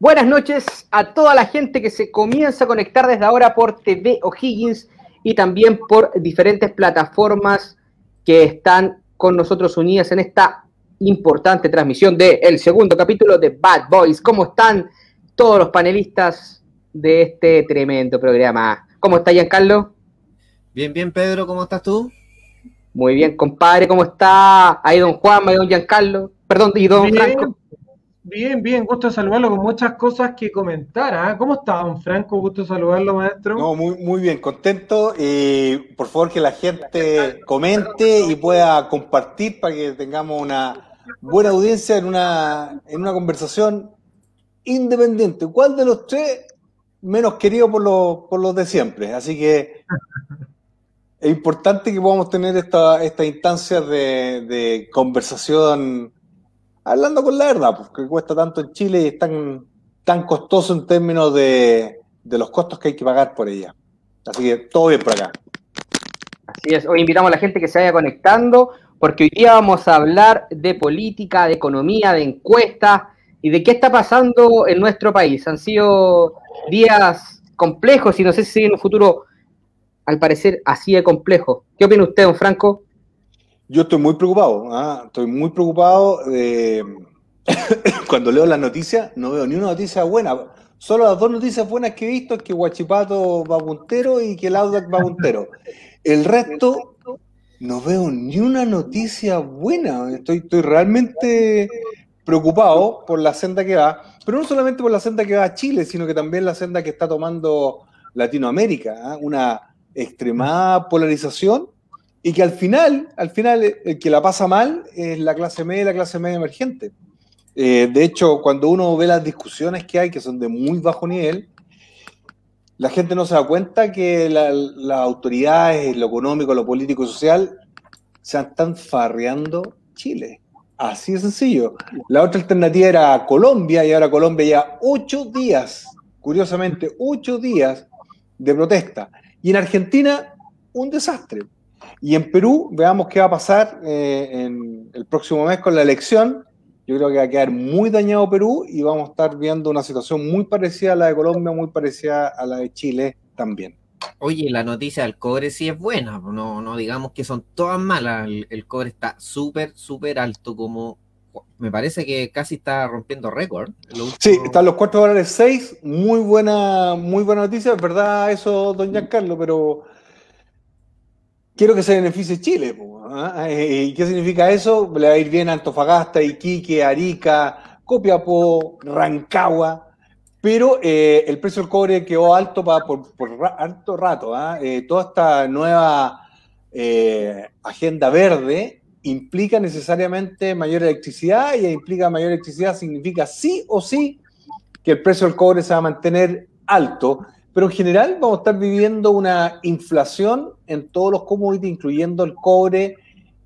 Buenas noches a toda la gente que se comienza a conectar desde ahora por TV O'Higgins y también por diferentes plataformas que están con nosotros unidas en esta importante transmisión del el segundo capítulo de Bad Boys. ¿Cómo están todos los panelistas de este tremendo programa? ¿Cómo está Giancarlo? Bien, bien, Pedro, ¿cómo estás tú? Muy bien, compadre, ¿cómo está? Ahí don Juan, ahí don Giancarlo, perdón, y don Franco. Bien, bien, gusto saludarlo con muchas cosas que comentar. ¿ah? ¿Cómo está, don Franco? Gusto saludarlo, maestro. No, muy, muy bien, contento. Y por favor que la gente comente y pueda compartir para que tengamos una buena audiencia en una, en una conversación independiente. ¿Cuál de los tres menos querido por los, por los de siempre? Así que es importante que podamos tener esta, esta instancia de, de conversación hablando con la verdad, porque cuesta tanto en Chile y es tan, tan costoso en términos de, los costos que hay que pagar por ella. Así que todo bien por acá. Así es, hoy invitamos a la gente que se vaya conectando, porque hoy día vamos a hablar de política, de economía, de encuestas y de qué está pasando en nuestro país. Han sido días complejos y no sé si en un futuro, al parecer, así de complejo. ¿Qué opina usted, don Franco? Yo estoy muy preocupado, ¿ah? estoy muy preocupado. Cuando leo las noticias, no veo ni una noticia buena. Solo las dos noticias buenas que he visto es que Huachipato va puntero y que el Audac va puntero. El resto, no veo ni una noticia buena. Estoy, estoy realmente preocupado por la senda que va, pero no solamente por la senda que va a Chile, sino que también la senda que está tomando Latinoamérica. ¿ah? Una extremada polarización y que al final, al final, el que la pasa mal es la clase media y la clase media emergente. Eh, de hecho, cuando uno ve las discusiones que hay, que son de muy bajo nivel, la gente no se da cuenta que las autoridades, lo económico, lo político y social, se están farreando Chile. Así de sencillo. La otra alternativa era Colombia y ahora Colombia ya ocho días, curiosamente, ocho días de protesta. Y en Argentina, un desastre. Y en Perú, veamos qué va a pasar eh, en el próximo mes con la elección. Yo creo que va a quedar muy dañado Perú y vamos a estar viendo una situación muy parecida a la de Colombia, muy parecida a la de Chile también. Oye, la noticia del cobre sí es buena, no, no digamos que son todas malas. El, cobre está súper, súper alto, como me parece que casi está rompiendo récord. Sí, están los 4 dólares 6, muy buena, muy buena noticia, es verdad eso, don Giancarlo, pero quiero que se beneficie Chile. ¿ah? Eh, ¿Y qué significa eso? Le va a ir bien a Antofagasta, Iquique, Arica, Copiapó, Rancagua, pero eh, el precio del cobre quedó alto por, alto rato. ¿ah? Eh, toda esta nueva agenda verde implica necesariamente mayor electricidad y implica mayor electricidad significa sí o sí que el precio del cobre se va a mantener alto pero en general vamos a estar viviendo una inflación en todos los commodities, incluyendo el cobre,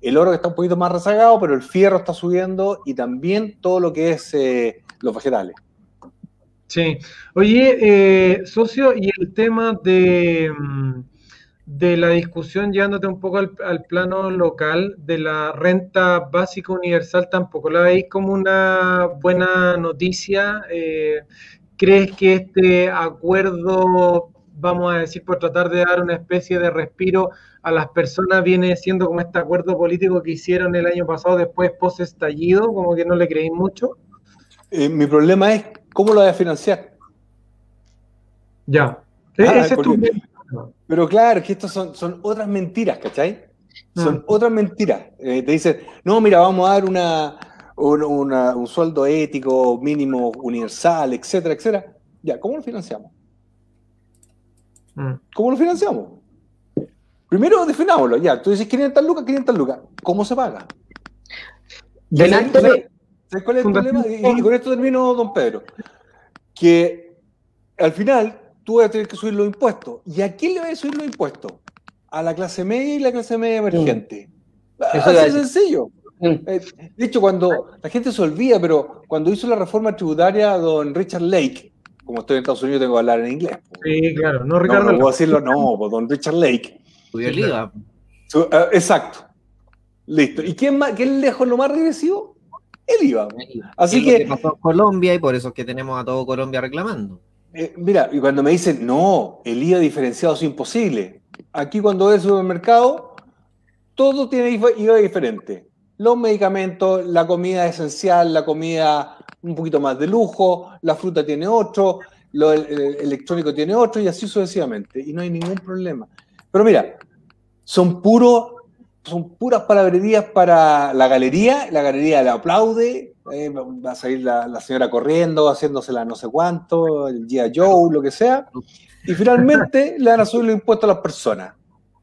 el oro que está un poquito más rezagado, pero el fierro está subiendo y también todo lo que es eh, los vegetales. Sí. Oye, eh, socio, y el tema de, mm, de la discusión, llevándote un poco al, plano local, de la renta básica universal, tampoco la veis como una buena noticia. Eh, ¿Crees que este acuerdo, vamos a decir, por tratar de dar una especie de respiro a las personas, viene siendo como este acuerdo político que hicieron el año pasado después post-estallido? Como que no le creéis mucho. Eh, mi problema es cómo lo voy a financiar. Ya. Ah, pero claro, que estas son, son otras mentiras, ¿cachai? Son ah. otras mentiras. Eh, te dicen, no, mira, vamos a dar una, un, sueldo ético mínimo universal, etcétera, etcétera. Ya, ¿cómo lo financiamos? Mm. ¿Cómo lo financiamos? Primero definámoslo, ya, tú dices 500 lucas, 500 lucas. ¿Cómo se paga? Delante de... ¿Sabes cuál es el problema? Y, con esto termino, don Pedro. Que al final tú vas a tener que subir los impuestos. ¿Y a quién le vas a subir los impuestos? A la clase media y la clase media emergente. Eso es sencillo. Mm. Eh, de hecho, cuando la gente se olvida, pero cuando hizo la reforma tributaria don Richard Lake, como estoy en Estados Unidos tengo que hablar en inglés. Sí, claro, no Ricardo. No, puedo decirlo, no, don Richard Lake. Liga. Eh, exacto. Listo. ¿Y quién, más, quién lejos lo más regresivo? El IVA. Así que, pasó Colombia y por eso es que tenemos a todo Colombia reclamando. Eh, mira, y cuando me dicen, no, el IVA diferenciado es imposible. Aquí cuando ves el supermercado, todo tiene IVA diferente. Los medicamentos, la comida esencial, la comida un poquito más de lujo, la fruta tiene otro, lo electrónico tiene otro y así sucesivamente. Y no hay ningún problema. Pero mira, son puros, son puras palabrerías para la galería, la galería le aplaude, eh, va a salir la, señora corriendo, haciéndosela no sé cuánto, el día Joe, lo que sea, y finalmente le van a subir los impuestos a las personas.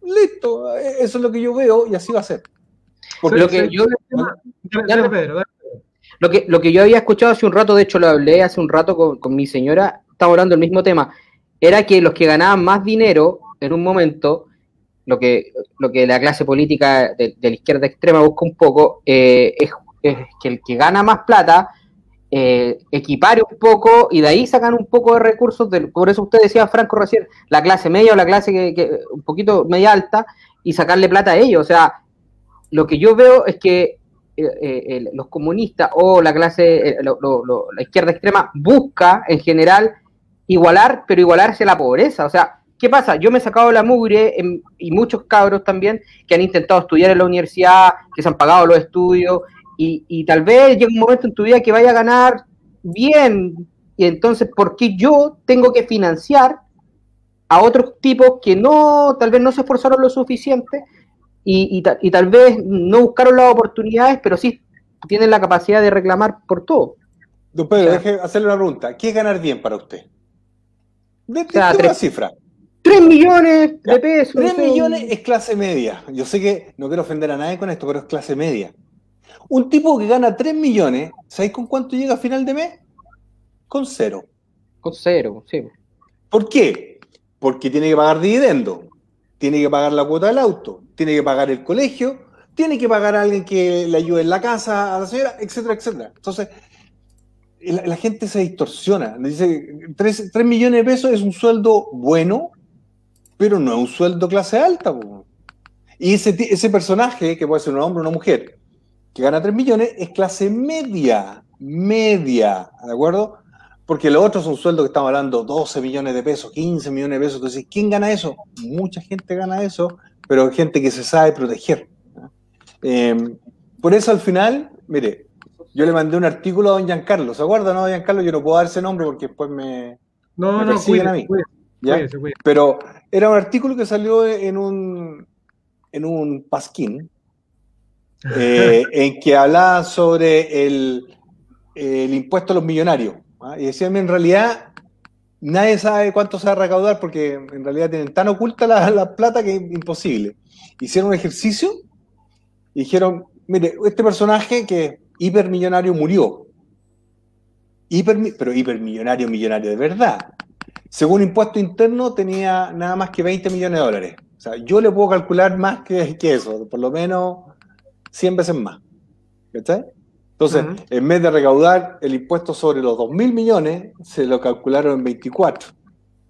Listo, eh, eso es lo que yo veo y así va a ser. Lo que yo lo que, lo que yo había escuchado hace un rato, de hecho lo hablé hace un rato con, con mi señora, estamos hablando del mismo tema, era que los que ganaban más dinero en un momento, lo que, lo que la clase política de, la izquierda extrema busca un poco, eh, es, que el que gana más plata eh, equipare un poco y de ahí sacan un poco de recursos. por eso usted decía, Franco, recién, la clase media o la clase que, un poquito media alta y sacarle plata a ellos. O sea, lo que yo veo es que eh, los comunistas o la clase, la izquierda extrema busca en general igualar, pero igualarse a la pobreza. O sea, ¿Qué pasa? Yo me he sacado la mugre y muchos cabros también que han intentado estudiar en la universidad, que se han pagado los estudios y, tal vez llegue un momento en tu vida que vaya a ganar bien y entonces, ¿por qué yo tengo que financiar a otros tipos que no, tal vez no se esforzaron lo suficiente y, y tal vez no buscaron las oportunidades, pero sí tienen la capacidad de reclamar por todo? Don Pedro, deje hacerle una pregunta. ¿Qué es ganar bien para usted? De, una cifra. 3 millones de pesos. 3 millones es clase media. Yo sé que no quiero ofender a nadie con esto, pero es clase media. Un tipo que gana 3 millones, ¿sabéis con cuánto llega a final de mes? Con cero. Con cero, sí. ¿Por qué? Porque tiene que pagar dividendo, tiene que pagar la cuota del auto, tiene que pagar el colegio, tiene que pagar a alguien que le ayude en la casa a la señora, etcétera, etcétera. Entonces, la, gente se distorsiona. Dice, 3, 3 millones de pesos es un sueldo bueno, pero no es un sueldo clase alta. Y ese, ese personaje, que puede ser un hombre o una mujer, que gana 3 millones, es clase media, media, ¿de acuerdo? Porque los otros son sueldos que estamos hablando 12 millones de pesos, 15 millones de pesos. Entonces, ¿quién gana eso? Mucha gente gana eso, pero gente que se sabe proteger. Em, por eso al final, mire, yo le mandé un artículo a don Giancarlo, ¿se acuerda, no, don Giancarlo? Yo no puedo dar ese nombre porque después me, no, no, cuide, a mí. Pero era un artículo que salió en un, en un pasquín, eh, en que hablaba sobre el, el, impuesto a los millonarios. ¿Ah? Y decían, en realidad, nadie sabe cuánto se va a recaudar porque en realidad tienen tan oculta la, plata que es imposible. Hicieron un ejercicio y dijeron, mire, este personaje que hipermillonario murió. Hiper, pero hipermillonario, millonario de verdad según impuesto interno, tenía nada más que 20 millones de dólares. O sea, yo le puedo calcular más que, que eso, por lo menos 100 veces más. ¿Cachai? Entonces, en vez de recaudar el impuesto sobre los 2 mil millones, se lo calcularon en 24.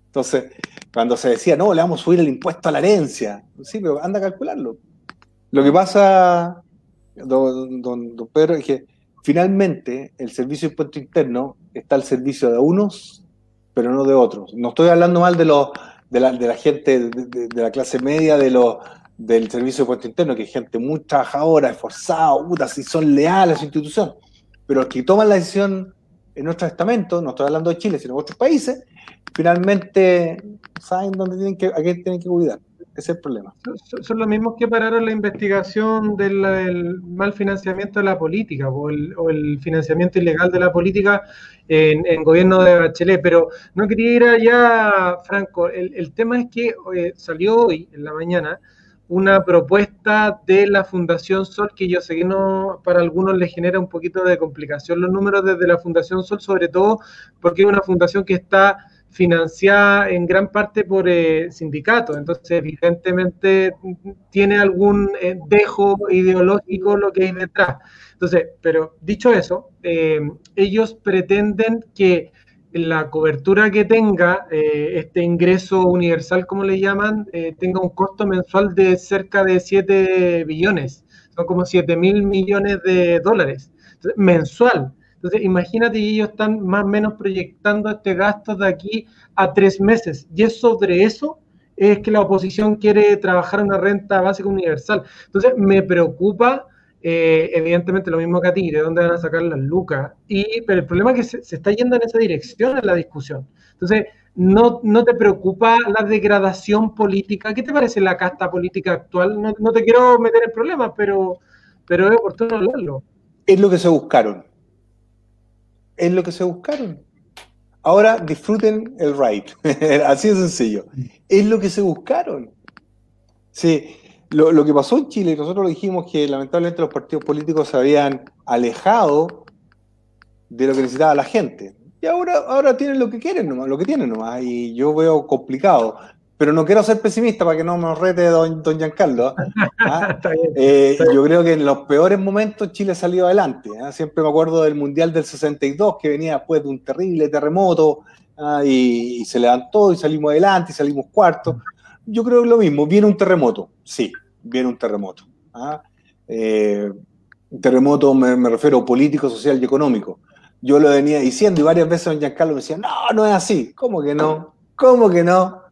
Entonces, cuando se decía, no, le vamos a subir el impuesto a la herencia, sí, pero anda a calcularlo. Lo que pasa, don, don Pedro, es que finalmente el servicio de impuesto interno está al servicio de unos pero no de otros. No estoy hablando mal de, los, de, la, de la gente de, la clase media, de los del servicio de puesto interno, que es gente muy trabajadora, esforzada, puta, si son leales a su institución. Pero que toman la decisión en nuestro estamento, no estoy hablando de Chile, sino de otros países, finalmente saben dónde tienen que, a quién tienen que cuidar. Ese es el problema. Son, los mismos que pararon la investigación del, mal financiamiento de la política o el, financiamiento ilegal de la política en, gobierno de Bachelet. Pero no quería ir allá, Franco. El, tema es que eh, salió hoy, en la mañana, una propuesta de la Fundación Sol que yo sé que no para algunos les genera un poquito de complicación los números desde la Fundación Sol, sobre todo porque es una fundación que está financiada en gran parte por eh, sindicatos, entonces evidentemente tiene algún eh, dejo ideológico lo que hay detrás. Entonces, pero dicho eso, eh, ellos pretenden que la cobertura que tenga este ingreso universal, como le llaman, tenga un costo mensual de cerca de 7 billones, son como 7 mil millones de dólares. mensual. Entonces, imagínate ellos están más o menos proyectando este gasto de aquí a tres meses. Y es sobre eso es que la oposición quiere trabajar una renta básica universal. Entonces, me preocupa, eh, evidentemente, lo mismo que a ti, de dónde van a sacar las lucas. Y, pero el problema es que se, se está yendo en esa dirección en la discusión. Entonces, ¿No, ¿No, te preocupa la degradación política? ¿Qué te parece la casta política actual? No, no te quiero meter en problemas, pero, pero es oportuno hablarlo. Es lo que se buscaron. Es lo que se buscaron. Ahora disfruten el ride. Así de sencillo. Es lo que se buscaron. Sí, lo, lo, que pasó en Chile, nosotros dijimos que lamentablemente los partidos políticos se habían alejado de lo que necesitaba la gente. Y ahora, ahora tienen lo que quieren nomás, lo que tienen nomás, y yo veo complicado. Pero no quiero ser pesimista para que no me rete don, don Giancarlo. ¿ah? eh, yo creo que en los peores momentos Chile salió adelante. ¿ah? Siempre me acuerdo del Mundial del 62, que venía después de un terrible terremoto, ¿ah? y, y, se levantó y salimos adelante y salimos cuartos. Yo creo que lo mismo, viene un terremoto, sí, viene un terremoto. Eh, un terremoto me, me refiero político, social y económico yo lo venía diciendo y varias veces don Giancarlo me decía, no, no es así. ¿Cómo que no? ¿Cómo que no?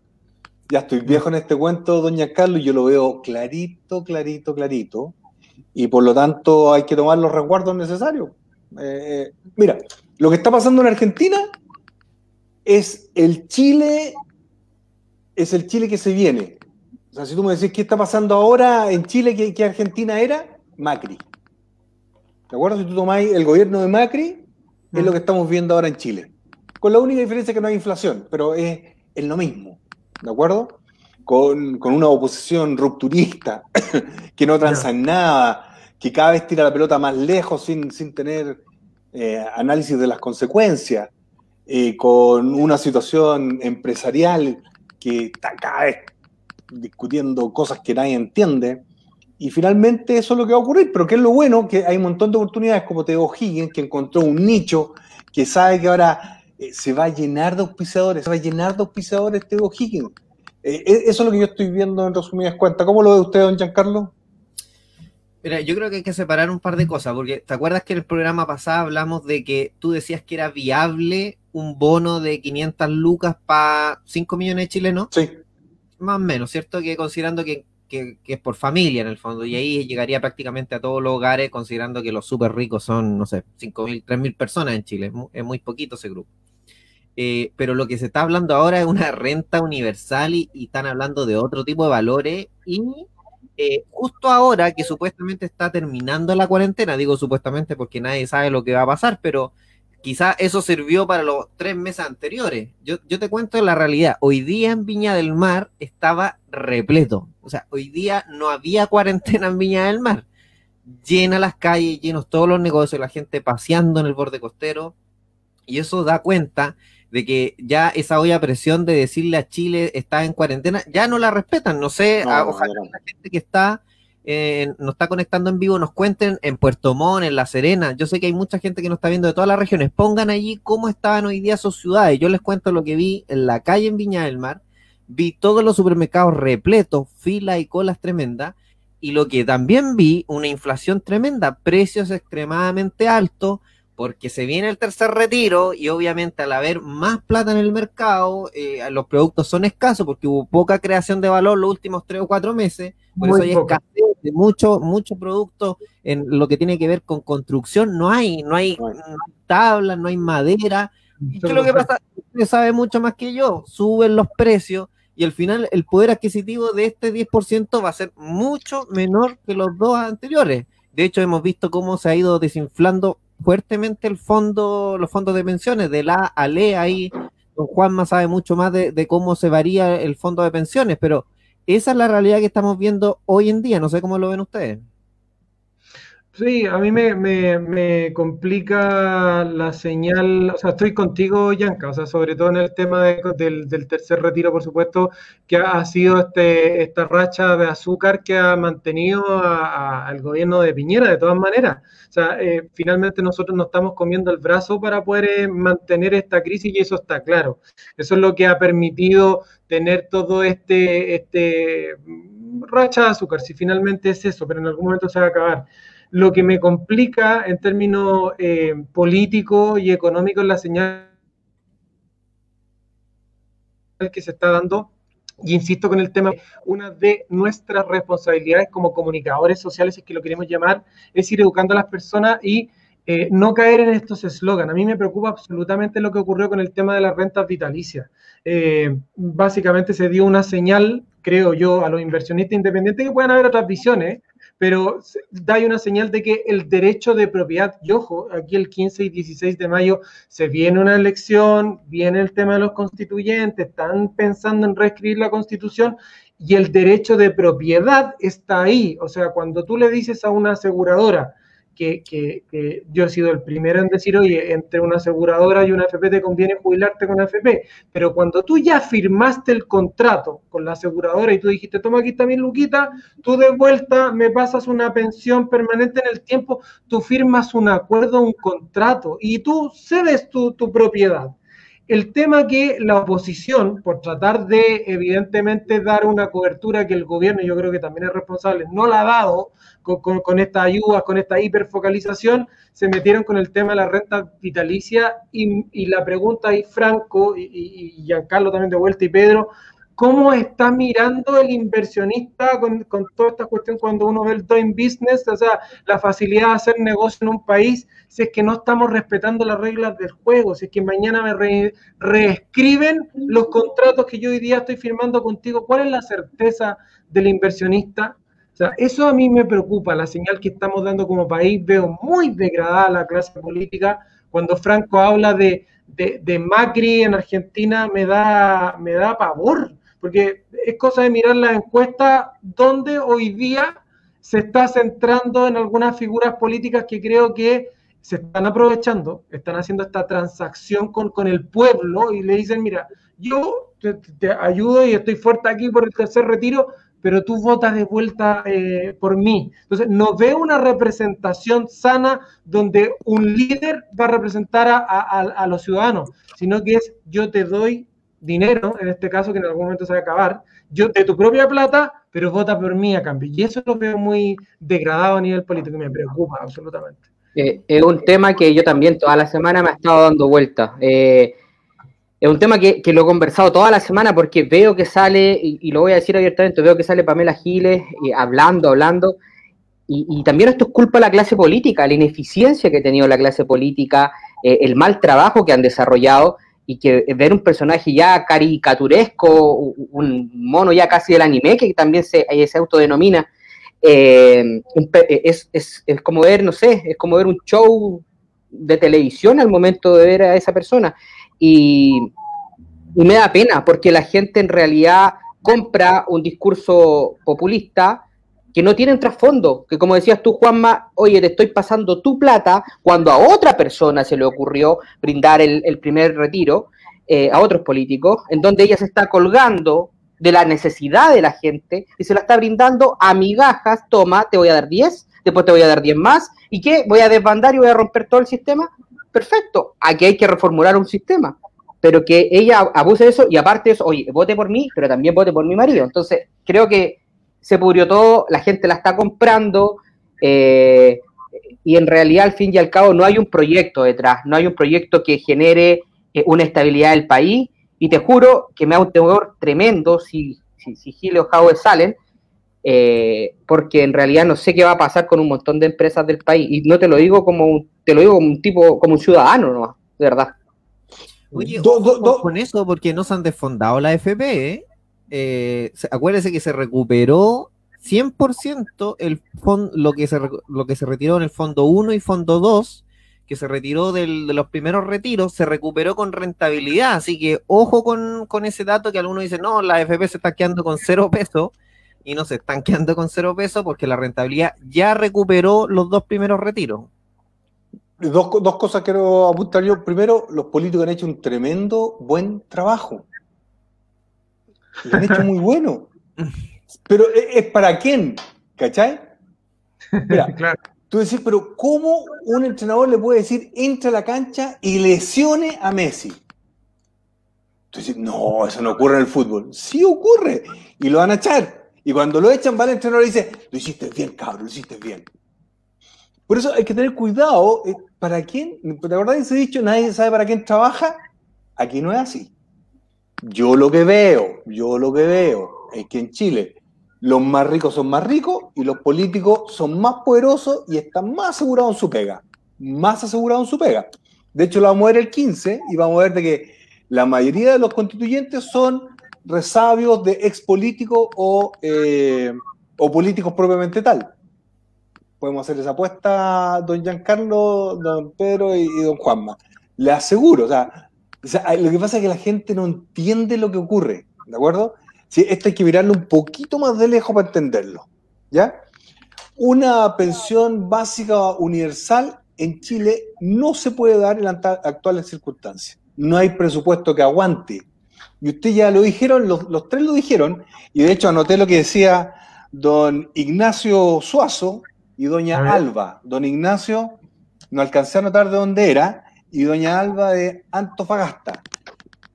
Ya estoy viejo en este cuento, don Giancarlo, y yo lo veo clarito, clarito, clarito. Y por lo tanto hay que tomar los resguardos necesarios. Eh, mira, lo que está pasando en Argentina es el Chile, es el Chile que se viene. Sea, si tú me decís qué está pasando ahora en Chile, ¿qué, qué Argentina era? Macri. ¿De acuerdo? Si tú tomáis el gobierno de Macri, es lo que estamos viendo ahora en Chile. Con la única diferencia que no hay inflación, pero es, es lo mismo, ¿de acuerdo? Con, con, una oposición rupturista, que no transa en nada, que cada vez tira la pelota más lejos sin, sin tener eh, análisis de las consecuencias, eh, con una situación empresarial que está cada vez discutiendo cosas que nadie entiende. Y finalmente eso es lo que va a ocurrir, pero ¿qué es lo bueno? Que hay un montón de oportunidades como Teo Higgins, que encontró un nicho, que sabe que ahora eh, se va a llenar de auspiciadores, se va a llenar de auspiciadores Teo Higgins. Eh, e, eso es lo que yo estoy viendo en resumidas cuentas. ¿Cómo lo ve usted, don Giancarlo? Mira, yo creo que hay que separar un par de cosas, porque ¿te acuerdas que en el programa pasado hablamos de que tú decías que era viable un bono de 500 lucas para 5 millones de chilenos? Sí. Más o menos, ¿cierto? Que considerando que que, es por familia en el fondo, y ahí llegaría prácticamente a todos los hogares, considerando que los súper ricos son, no sé, 5.000, 3.000 personas en Chile, es muy, es muy, poquito ese grupo. Eh, pero lo que se está hablando ahora es una renta universal y, y están hablando de otro tipo de valores y eh, justo ahora que supuestamente está terminando la cuarentena, digo supuestamente porque nadie sabe lo que va a pasar, pero quizá eso sirvió para los tres meses anteriores. Yo, yo, te cuento la realidad. Hoy día en Viña del Mar estaba repleto. O sea, hoy día no había cuarentena en Viña del Mar. Llena las calles, llenos todos los negocios, la gente paseando en el borde costero. Y eso da cuenta de que ya esa olla presión de decirle a Chile está en cuarentena, ya no la respetan. No sé, no, ojalá no, la gente que está eh, nos está conectando en vivo, nos cuenten en Puerto Montt, en La Serena. Yo sé que hay mucha gente que nos está viendo de todas las regiones. Pongan allí cómo estaban hoy día sus ciudades. Yo les cuento lo que vi en la calle en Viña del Mar. Vi todos los supermercados repletos, filas y colas tremendas. Y lo que también vi, una inflación tremenda, precios extremadamente altos, porque se viene el tercer retiro y obviamente al haber más plata en el mercado, eh, los productos son escasos porque hubo poca creación de valor los últimos tres o cuatro meses por Muy eso hay escasez de muchos mucho productos en lo que tiene que ver con construcción. No hay, no hay, no hay tablas, no hay madera. ¿Qué es lo que pasa? Usted sabe mucho más que yo. Suben los precios y al final el poder adquisitivo de este 10% va a ser mucho menor que los dos anteriores. De hecho, hemos visto cómo se ha ido desinflando fuertemente el fondo, los fondos de pensiones, de la a le ahí. Don Juanma sabe mucho más de, de cómo se varía el fondo de pensiones, pero esa es la realidad que estamos viendo hoy en día. No sé cómo lo ven ustedes. Sí, a mí me, me, me, complica la señal, o sea, estoy contigo, Yanka, o sea, sobre todo en el tema de, del, del, tercer retiro, por supuesto, que ha, sido este, esta racha de azúcar que ha mantenido a, al gobierno de Piñera, de todas maneras. O sea, eh, finalmente nosotros nos estamos comiendo el brazo para poder eh, mantener esta crisis y eso está claro. Eso es lo que ha permitido tener todo este, este racha de azúcar, si finalmente es eso, pero en algún momento se va a acabar. Lo que me complica en términos eh, políticos y económicos la señal que se está dando y insisto con el tema, una de nuestras responsabilidades como comunicadores sociales, es que lo queremos llamar, es ir educando a las personas y eh, no caer en estos eslogans. A mí me preocupa absolutamente lo que ocurrió con el tema de las rentas vitalicias. Eh, básicamente se dio una señal, creo yo, a los inversionistas independientes que puedan haber otras visiones, pero da una señal de que el derecho de propiedad, y ojo, aquí el 15 y 16 de mayo se viene una elección, viene el tema de los constituyentes, están pensando en reescribir la constitución y el derecho de propiedad está ahí. O sea, cuando tú le dices a una aseguradora, que, yo he sido el primero en decir, oye, entre una aseguradora y una FP te conviene jubilarte con FP, pero cuando tú ya firmaste el contrato con la aseguradora y tú dijiste, toma aquí también Luquita, tú de vuelta me pasas una pensión permanente en el tiempo, tú firmas un acuerdo, un contrato y tú cedes tu, tu propiedad. El tema que la oposición, por tratar de evidentemente dar una cobertura que el gobierno, yo creo que también es responsable, no la ha dado, con, esta ayuda, con esta hiperfocalización, se metieron con el tema de la renta vitalicia y, la pregunta ahí, Franco y, y, Giancarlo también de vuelta y Pedro, ¿cómo está mirando el inversionista con, toda esta cuestión cuando uno ve el doing business, o sea, la facilidad de hacer negocio en un país, si es que no estamos respetando las reglas del juego, si es que mañana me reescriben los contratos que yo hoy día estoy firmando contigo, ¿cuál es la certeza del inversionista? sea, eso a mí me preocupa, la señal que estamos dando como país. Veo muy degradada la clase política. Cuando Franco habla de, Macri en Argentina, me da, me da pavor, porque es cosa de mirar las encuestas donde hoy día se está centrando en algunas figuras políticas que creo que se están aprovechando, están haciendo esta transacción con, con el pueblo y le dicen, mira, yo te, ayudo y estoy fuerte aquí por el tercer retiro, pero tú votas de vuelta eh, por mí. Entonces, no veo una representación sana donde un líder va a representar a, los ciudadanos, sino que es yo te doy dinero, en este caso que en algún momento se va a acabar, yo de tu propia plata, pero vota por mí a cambio. Y eso lo veo muy degradado a nivel político y me preocupa absolutamente. Eh, es un tema que yo también toda la semana me ha estado dando vuelta. Eh, es un tema que, lo he conversado toda la semana porque veo que sale, y, lo voy a decir abiertamente, veo que sale Pamela Giles eh, hablando, hablando, y, también esto es culpa de la clase política, la ineficiencia que ha tenido la clase política, eh, el mal trabajo que han desarrollado, y que ver un personaje ya caricaturesco, un mono ya casi del anime, que también se, eh, se autodenomina, es, es, es como ver, no sé, es como ver un show de televisión al momento de ver a esa persona. Y, me da pena porque la gente en realidad compra un discurso populista que no tiene un trasfondo, que como decías tú, Juanma, oye, te estoy pasando tu plata cuando a otra persona se le ocurrió brindar el, primer retiro, eh, a otros políticos, en donde ella se está colgando de la necesidad de la gente y se la está brindando a migajas, toma, te voy a dar 10, después te voy a dar 10 más, ¿y qué? ¿Voy a desbandar y voy a romper todo el sistema? perfecto, aquí hay que reformular un sistema, pero que ella abuse de eso y aparte eso, oye, vote por mí, pero también vote por mi marido. Entonces, creo que se pudrió todo, la gente la está comprando eh, y en realidad al fin y al cabo no hay un proyecto detrás, no hay un proyecto que genere eh, una estabilidad del país y te juro que me da un temor tremendo si, si, si Gile o salen, eh, porque en realidad no sé qué va a pasar con un montón de empresas del país. Y no te lo digo como un, te lo digo como un tipo, como un ciudadano, ¿no? De verdad. Oye, con eso, porque no se han desfondado la FP, ¿eh? Eh acuérdese que se recuperó 100% el lo, que se, lo que se retiró en el fondo 1 y fondo 2, que se retiró de los primeros retiros, se recuperó con rentabilidad. Así que ojo con, con ese dato que algunos dicen, no, la FP se está quedando con cero pesos y no se están quedando con cero pesos porque la rentabilidad ya recuperó los dos primeros retiros. Dos, dos cosas quiero apuntar yo. Primero, los políticos han hecho un tremendo buen trabajo. Lo han hecho muy bueno. Pero ¿es para quién? ¿Cachai? Mira, tú decís, pero ¿cómo un entrenador le puede decir entra a la cancha y lesione a Messi? Tú dices, no, eso no ocurre en el fútbol. Sí ocurre. Y lo van a echar. Y cuando lo echan, va el entrenador y dice, lo hiciste bien, cabrón, lo hiciste bien. Por eso hay que tener cuidado. eh, ¿Para quién? ¿Te acordás de ese dicho? Nadie sabe para quién trabaja. Aquí no es así. Yo lo que veo, yo lo que veo es que en Chile los más ricos son más ricos y los políticos son más poderosos y están más asegurados en su pega. Más asegurados en su pega. De hecho, lo vamos a ver el 15 y vamos a ver de que la mayoría de los constituyentes son resabios de ex políticos o, eh, o políticos propiamente tal. Podemos hacer esa apuesta, don Giancarlo, don Pedro y, y don Juanma. Le aseguro, o sea, o sea, lo que pasa es que la gente no entiende lo que ocurre, ¿de acuerdo? Sí, esto hay que mirarlo un poquito más de lejos para entenderlo, ¿ya? Una pensión básica universal en Chile no se puede dar en las actuales circunstancias. No hay presupuesto que aguante. Y ustedes ya lo dijeron, los, los tres lo dijeron, y de hecho anoté lo que decía don Ignacio Suazo y doña. Alba. Don Ignacio, no alcancé a notar de dónde era, y doña Alba de Antofagasta.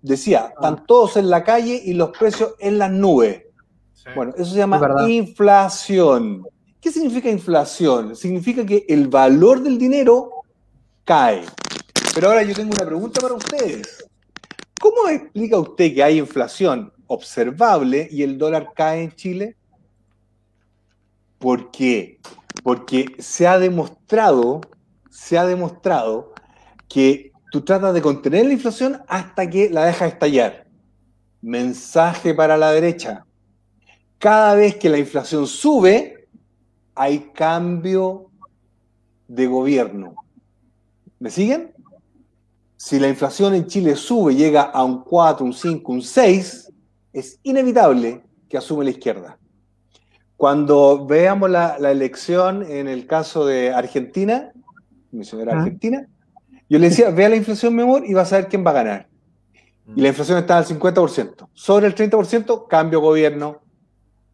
Decía, están todos en la calle y los precios en las nubes. Bueno, eso se llama Es inflación. ¿Qué significa inflación? Significa que el valor del dinero cae. Pero ahora yo tengo una pregunta para ustedes. ¿Cómo explica usted que hay inflación observable y el dólar cae en Chile? ¿Por qué? Porque se ha demostrado, se ha demostrado que tú tratas de contener la inflación hasta que la dejas estallar. Mensaje para la derecha. Cada vez que la inflación sube, hay cambio de gobierno. ¿Me siguen? Si la inflación en Chile sube, llega a un 4, un 5, un 6, es inevitable que asume la izquierda. Cuando veamos la, la elección en el caso de Argentina, mi señora Ah. Argentina, yo le decía, vea la inflación, mi amor, y vas a ver quién va a ganar. Y la inflación está al 50%. Sobre el 30%, cambio gobierno,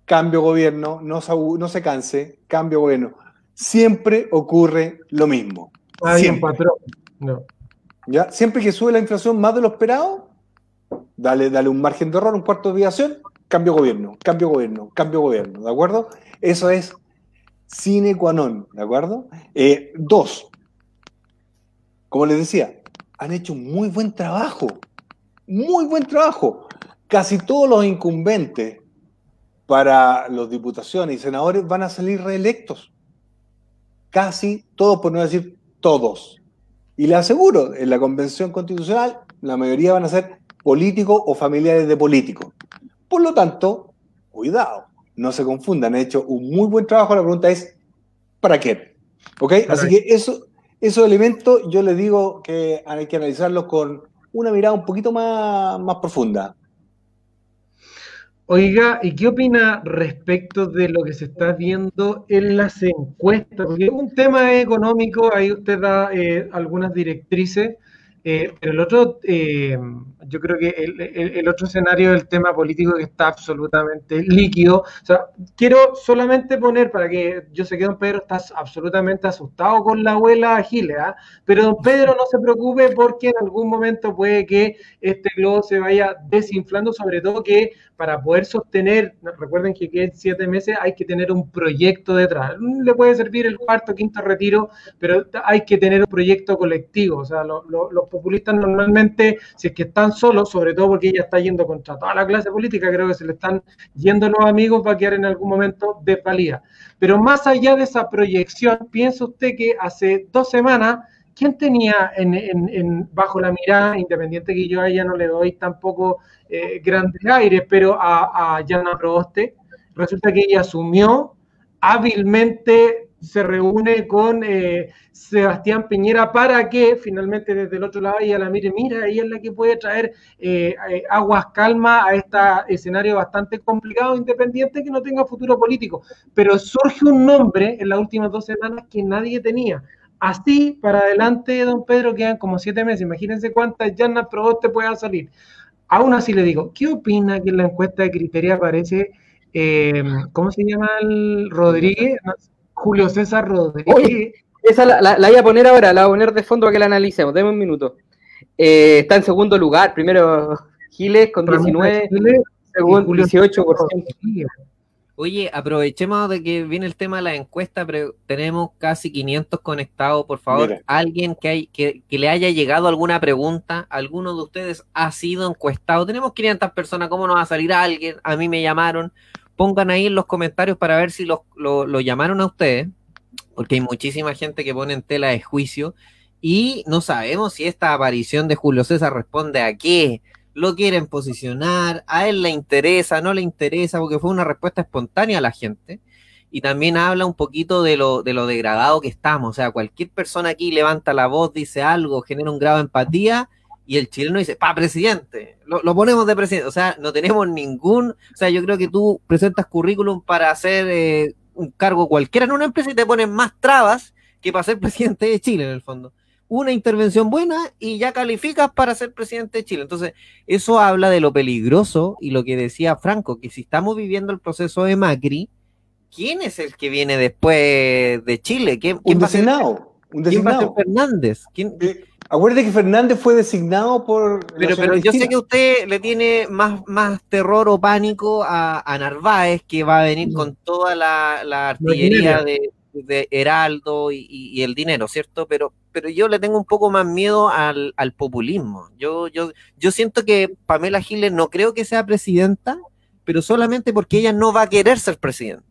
cambio gobierno, no se, no se canse, cambio gobierno. Siempre ocurre lo mismo. Siempre. patrón. No. ¿ya? Siempre que sube la inflación más de lo esperado, dale, dale un margen de error, un cuarto de desviación, cambio gobierno, cambio gobierno, cambio gobierno, ¿de acuerdo? Eso es sine qua non, ¿de acuerdo? Eh, dos, como les decía, han hecho un muy buen trabajo, muy buen trabajo. Casi todos los incumbentes para las diputaciones y senadores van a salir reelectos. Casi todos, por no decir todos. Y le aseguro, en la convención constitucional, la mayoría van a ser políticos o familiares de políticos. Por lo tanto, cuidado, no se confundan, han hecho un muy buen trabajo. La pregunta es, ¿para qué? ¿Ok? Así que eso, esos elementos yo les digo que hay que analizarlos con una mirada un poquito más, más profunda. Oiga, ¿y qué opina respecto de lo que se está viendo en las encuestas? Porque un tema económico, ahí usted da eh, algunas directrices, eh, pero el otro, eh, yo creo que el, el- el otro escenario del tema político que está absolutamente líquido. O sea, quiero solamente poner para que yo sé que don Pedro está absolutamente asustado con la abuela Giles, ¿ah? pero don Pedro no se preocupe porque en algún momento puede que este globo se vaya desinflando, sobre todo que para poder sostener, recuerden que quedan siete meses, hay que tener un proyecto detrás. Le puede servir el cuarto, quinto retiro, pero hay que tener un proyecto colectivo. O sea, lo- lo- los populistas normalmente, si es que están solos, sobre todo porque ella está yendo contra toda la clase política, creo que se le están yendo los amigos, va a quedar en algún momento desvalida. Pero más allá de esa proyección, piensa usted que hace dos semanas ¿quién tenía en, en- bajo la mirada, independiente que yo a ella no le doy tampoco eh, grandes aires, pero a, a Yana Proboste, resulta que ella asumió, hábilmente se reúne con eh, Sebastián Piñera para que finalmente desde el otro lado ella la mire, mira, ella es la que puede traer eh, eh, aguas calma a este escenario bastante complicado, independiente que no tenga futuro político. Pero surge un nombre en las últimas dos semanas que nadie tenía. Así, para adelante, don Pedro, quedan como siete meses. Imagínense cuántas llanas Proboste pueda salir. Aún así le digo, ¿qué opina que en la encuesta de criterio aparece, eh, ¿cómo se llama el Rodríguez? Julio César Rodríguez. Oye. Esa la, la- la voy a poner ahora, la voy a poner de fondo para que la analicemos. Deme un minuto. Eh, está en segundo lugar. Primero Giles con 19, Chile y segundo Julio 18%. Rodríguez. Oye, aprovechemos de que viene el tema de la encuesta, pero tenemos casi 500 conectados. Por favor, Mira. alguien que, hay, que, que le haya llegado alguna pregunta, alguno de ustedes ha sido encuestado. Tenemos 500 personas, ¿cómo nos va a salir alguien? A mí me llamaron. Pongan ahí en los comentarios para ver si los- lo, llamaron a ustedes, porque hay muchísima gente que pone en tela de juicio y no sabemos si esta aparición de Julio César responde a qué lo quieren posicionar, a él le interesa, no le interesa, porque fue una respuesta espontánea a la gente. Y también habla un poquito de lo, de lo degradado que estamos. O sea, cualquier persona aquí levanta la voz, dice algo, genera un grado de empatía, y el chileno dice, pa, presidente, lo, lo ponemos de presidente. O sea, no tenemos ningún. O sea, yo creo que tú presentas currículum para hacer eh, un cargo cualquiera en una empresa y te ponen más trabas que para ser presidente de Chile, en el fondo. Una intervención buena y ya calificas para ser presidente de Chile. Entonces, eso habla de lo peligroso y lo que decía Franco, que si estamos viviendo el proceso de Macri, ¿quién es el que viene después de Chile? ¿Quién, quién Un va, a ser, designado. Un quién va a ser. Fernández? ¿Quién- Eh, Acuérdate que Fernández fue designado por. Pero, pero yo sé que usted le tiene más, más terror o pánico a, a Narváez, que va a venir con toda la, la artillería de, de Heraldo y, y- y el dinero, ¿cierto? Pero, pero yo le tengo un poco más miedo al, al populismo. Yo, yo, yo siento que Pamela Giles no creo que sea presidenta, pero solamente porque ella no va a querer ser presidenta.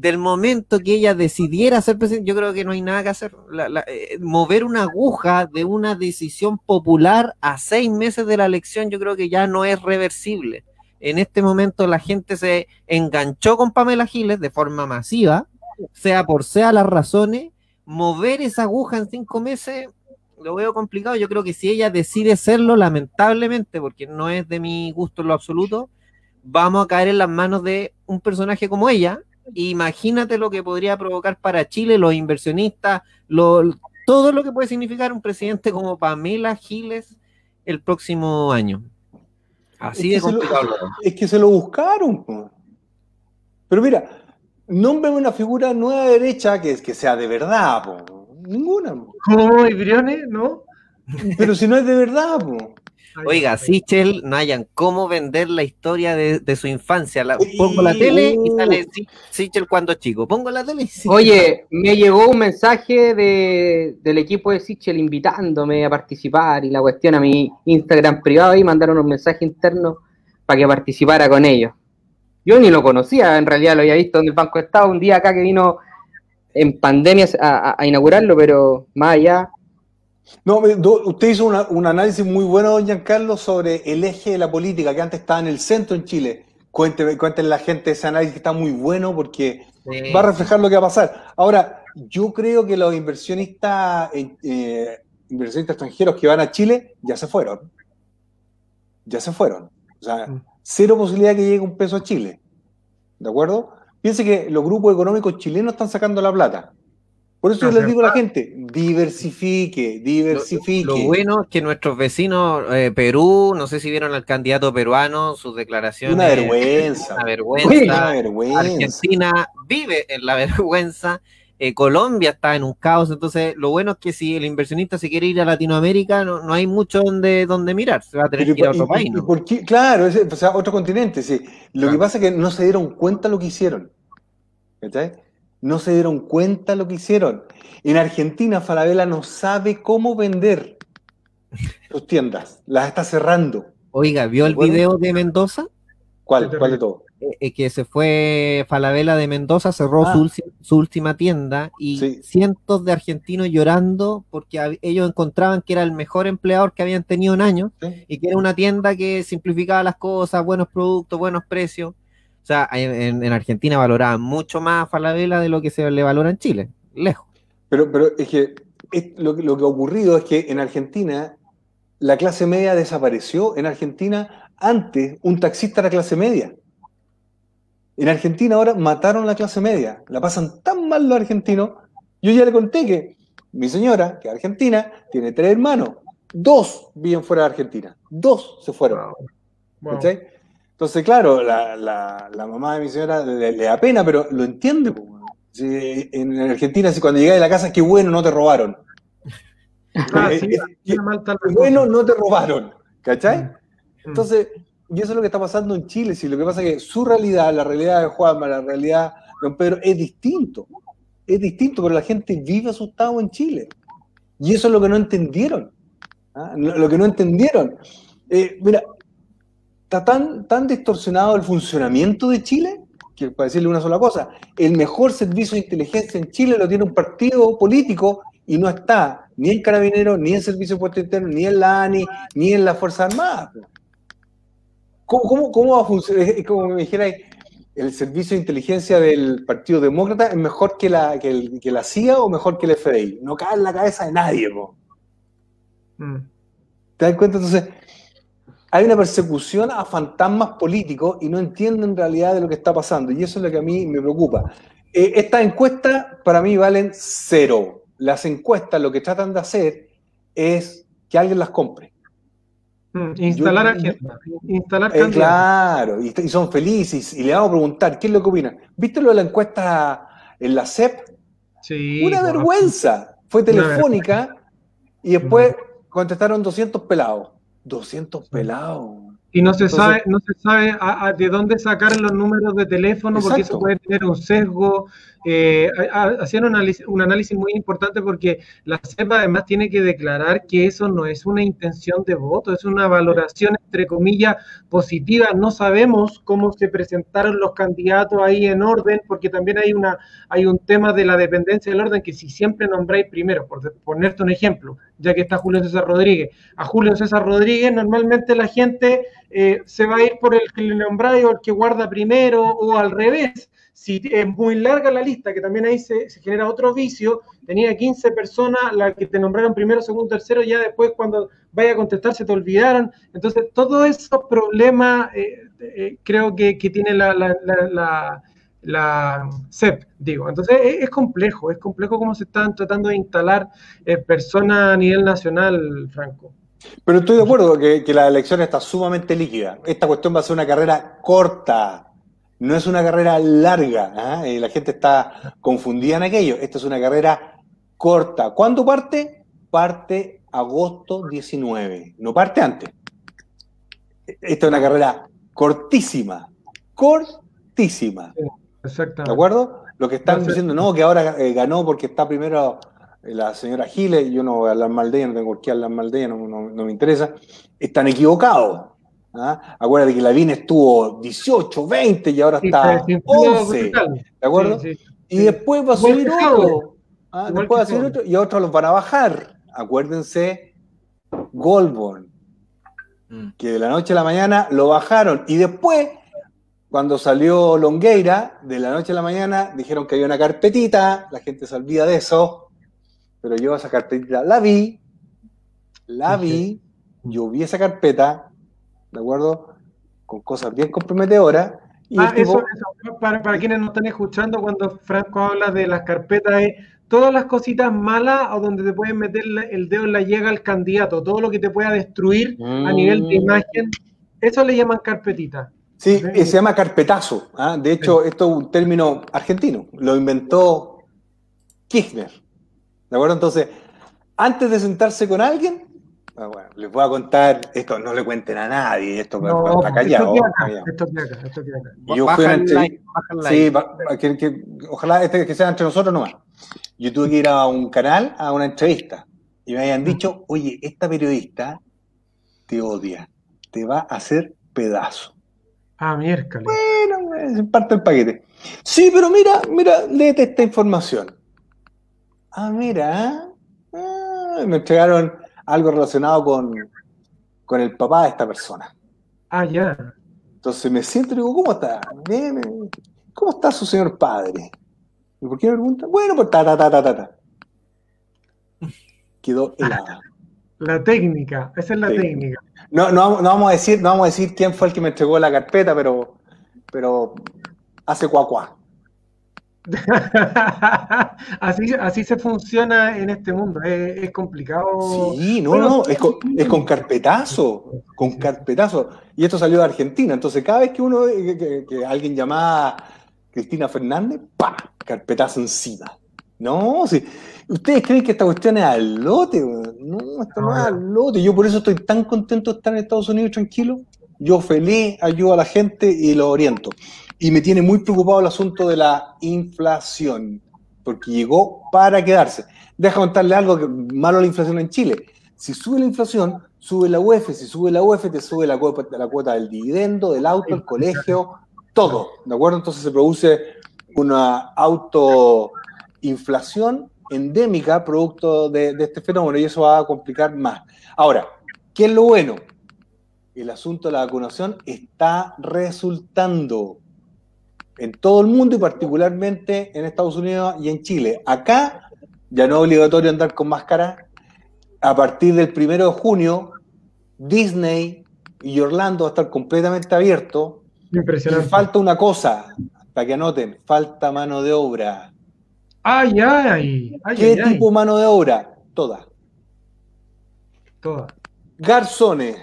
Del momento que ella decidiera ser presidente, yo creo que no hay nada que hacer. La- la- eh, mover una aguja de una decisión popular a seis meses de la elección, yo creo que ya no es reversible. En este momento la gente se enganchó con Pamela Giles de forma masiva, sea por sea las razones. Mover esa aguja en cinco meses lo veo complicado. Yo creo que si ella decide serlo, lamentablemente, porque no es de mi gusto en lo absoluto, vamos a caer en las manos de un personaje como ella. Imagínate lo que podría provocar para Chile, los inversionistas, lo- todo lo que puede significar un presidente como Pamela Giles el próximo año. Así de Es que se lo- complicado. lo veo. Es que se lo buscaron. Pero mira, nómbrame una figura nueva derecha que, que sea de verdad. po. Ninguna. po. ¿Cómo? ¿Y Briones? ¿No? Pero si no es de verdad. po. Oiga. Sichel, no hayan cómo vender la historia de, de su infancia. La- pongo la tele y sale Si- Sichel cuando chico. Pongo la tele y Sichel Oye, me llegó un mensaje de, del equipo de Sichel invitándome a participar y la cuestión a mi Instagram privado y mandaron un mensaje interno para que participara con ellos. Yo ni lo conocía, en realidad lo había visto en el Banco de Estado un día acá que vino en pandemia a, a- a inaugurarlo, pero más allá, No, usted hizo una- un análisis muy bueno, don Giancarlo, sobre el eje de la política que antes estaba en el centro en Chile. Cuénteme, cuéntenle a la gente ese análisis que está muy bueno porque Sí. va a reflejar lo que va a pasar. Ahora, yo creo que los inversionistas, eh, eh, inversionistas extranjeros que van a Chile ya se fueron. Ya se fueron. O sea, Mm. cero posibilidad que llegue un peso a Chile. ¿De acuerdo? Piense que los grupos económicos chilenos están sacando la plata. Por eso yo les digo a la gente, diversifique, diversifique. lo bueno es que nuestros vecinos, eh, Perú, no sé si vieron al candidato peruano, sus declaraciones. Una vergüenza. Una Una vergüenza. vergüenza. Argentina vive en la vergüenza. eh, Colombia está en un caos. Entonces, lo bueno es que si el inversionista se quiere ir a Latinoamérica, no, no hay mucho donde, donde mirar. Se va a tener Pero, que ir a ¿y- otro y- país. por qué? Claro, es, o sea, otro continente, sí. Lo Claro. que pasa es que no se dieron cuenta lo que hicieron. ¿Cachai? No se dieron cuenta lo que hicieron. En Argentina, Falabella no sabe cómo vender sus tiendas. Las está cerrando. Oiga, ¿vio el Bueno. video de Mendoza? ¿Cuál? ¿Cuál de todo? Eh, eh, que se fue Falabella de Mendoza, cerró Ah. su, última tienda y Sí. cientos de argentinos llorando porque ellos encontraban que era el mejor empleador que habían tenido en años ¿Sí? y que era una tienda que simplificaba las cosas, buenos productos, buenos precios. O sea, en, en Argentina valoraban mucho más a Falabella de lo que se le valora en Chile, lejos. Pero, pero es que es- lo, que- lo que ha ocurrido es que en Argentina la clase media desapareció. En Argentina, antes, un taxista era clase media. En Argentina ahora mataron la clase media. La pasan tan mal los argentinos. Yo ya le conté que mi señora, que es argentina, tiene tres hermanos. Dos viven fuera de Argentina. Dos se fueron. Wow. ¿cachai? Entonces, claro, la, la- la mamá de mi señora le, le da pena, pero lo entiende. en Argentina, si cuando llegas a la casa, qué bueno, no te robaron. Ah, Eh, sí, eh, Qué bueno, no te robaron. ¿Cachai? Mm. Entonces, y eso es lo que está pasando en Chile. Si lo que pasa es que su realidad, la realidad de Juanma, la realidad de Don Pedro, es distinto. Es distinto, pero la gente vive asustado en Chile. Y eso es lo que no entendieron. ¿ah? Lo que no entendieron. Eh, mira, está tan, tan distorsionado el funcionamiento de Chile que, para decirle una sola cosa, el mejor servicio de inteligencia en Chile lo tiene un partido político y no está ni en Carabineros, ni en Servicio de Puerto Interno, ni en la ANI, ni en las Fuerzas Armadas. ¿Cómo, cómo, va a funcionar? Es como me dijera, el servicio de inteligencia del Partido Demócrata es mejor que la, que, la CIA o mejor que el FBI. No cae en la cabeza de nadie. Mm. ¿Te das cuenta? Entonces, hay una persecución a fantasmas políticos y no entienden en realidad de lo que está pasando. Y eso es lo que a mí me preocupa. Eh, estas encuestas para mí valen cero. Las encuestas lo que tratan de hacer es que alguien las compre. Mm, instalar agenda, instalar eh, Claro, y, son felices. Y le vamos a preguntar, ¿qué es lo que opinan? ¿Viste lo de la encuesta en la CEP? Sí. Una vergüenza. Fue telefónica y después contestaron 200 pelados. 200 pelados. Y no se sabe, no se sabe de dónde sacar los números de teléfono, porque eso puede tener un sesgo. Eh, hacían un análisis, muy importante porque la CEPA además tiene que declarar que eso no es una intención de voto, es una valoración, entre comillas, positiva. No sabemos cómo se presentaron los candidatos ahí en orden, porque también hay, una, hay un tema de la dependencia del orden que si siempre nombráis primero, por ponerte un ejemplo, ya que está Julio César Rodríguez, a Julio César Rodríguez normalmente la gente eh, se va a ir por el que le nombráis o el que guarda primero o al revés. Si es muy larga la lista, que también ahí se, genera otro vicio, tenía 15 personas, las que te nombraron primero, segundo, tercero, ya después cuando vaya a contestar se te olvidaron. Entonces, todos esos problemas eh, eh, creo que, tiene la, la, CEP, digo. Entonces, es, complejo, es complejo cómo se están tratando de instalar personas a nivel nacional, Franco. Pero estoy de acuerdo que, que la elección está sumamente líquida. Esta cuestión va a ser una carrera corta, no es una carrera larga. ¿ah? la gente está confundida en aquello. Esta es una carrera corta. ¿Cuándo parte? Parte agosto 19, no parte antes. Esta es una carrera cortísima, cortísima. Exacto. ¿De acuerdo? Lo que están diciendo, no, que ahora eh, ganó porque está primero la señora Giles, yo no voy a hablar mal de ella, no tengo por qué hablar mal de ella, no, me interesa, están equivocados. ¿ah? Acuérdate que la VIN estuvo 18, 20 y ahora está 11. ¿De acuerdo? Y después va a subir otro. ¿ah? Después va a subir otro y otros los van a bajar. Acuérdense, Goldborn, mm. que de la noche a la mañana lo bajaron y después cuando salió Longueira, de la noche a la mañana, dijeron que había una carpetita, la gente se olvida de eso, pero yo esa carpetita la vi, la vi, yo vi esa carpeta, ¿de acuerdo? Con cosas bien comprometedoras. Y ah, eso, para, para, quienes no están escuchando, cuando Franco habla de las carpetas, es todas las cositas malas o donde te pueden meter el dedo en la llega al candidato, todo lo que te pueda destruir a nivel de mm. imagen, eso le llaman carpetita. Sí, se llama carpetazo. ¿ah? De hecho, esto es un término argentino, lo inventó Kirchner. ¿De acuerdo? Entonces, antes de sentarse con alguien, ah, bueno, les voy a contar, esto no le cuenten a nadie, esto está callado. Esto queda esto Yo fui a Sí, que, ojalá este, que sea entre nosotros nomás. Yo tuve que ir a un canal a una entrevista y me habían dicho, oye, esta periodista te odia, te va a hacer pedazo. Ah, miércoles. Bueno, es parte del paquete. Sí, pero mira, mira, léete esta información. Ah, mira, ah, me entregaron algo relacionado con, con el papá de esta persona. Ah, ya. Entonces me siento y digo, ¿cómo está? ¿Cómo está su señor padre? ¿Y por qué me pregunta? Bueno, pues ta, ta, ta, ta, ta. Quedó helada. La técnica, esa es la técnica. No, no, no, vamos a decir, no vamos a decir quién fue el que me entregó la carpeta, pero, pero hace cuacuá. así, así se funciona en este mundo, es, complicado. Sí, no, no, es con, carpetazo, con carpetazo. Y esto salió de Argentina, entonces cada vez que uno, que, alguien llamaba Cristina Fernández, ¡pa! Carpetazo encima. No, sí. ¿Ustedes creen que esta cuestión es al lote? No, esto no es al lote. Yo por eso estoy tan contento de estar en Estados Unidos tranquilo. yo feliz ayudo a la gente y lo oriento. Y me tiene muy preocupado el asunto de la inflación, porque llegó para quedarse. Deja contarle algo que malo la inflación en Chile. Si sube la inflación, sube la UEF, si sube la UEF, te sube la cuota, la cuota del dividendo, del auto, el colegio, todo, ¿de acuerdo? Entonces se produce una autoinflación endémica producto de, de este fenómeno y eso va a complicar más. Ahora, ¿qué es lo bueno? El asunto de la vacunación está resultando en todo el mundo y particularmente en Estados Unidos y en Chile. Acá ya no es obligatorio andar con máscara. A partir del primero de junio, Disney y Orlando va a estar completamente abierto. Impresionante. Y falta una cosa, para que anoten, falta mano de obra. Ay, ay, ay. ¿Qué ay, tipo de mano de obra? Toda. Toda. Garzones,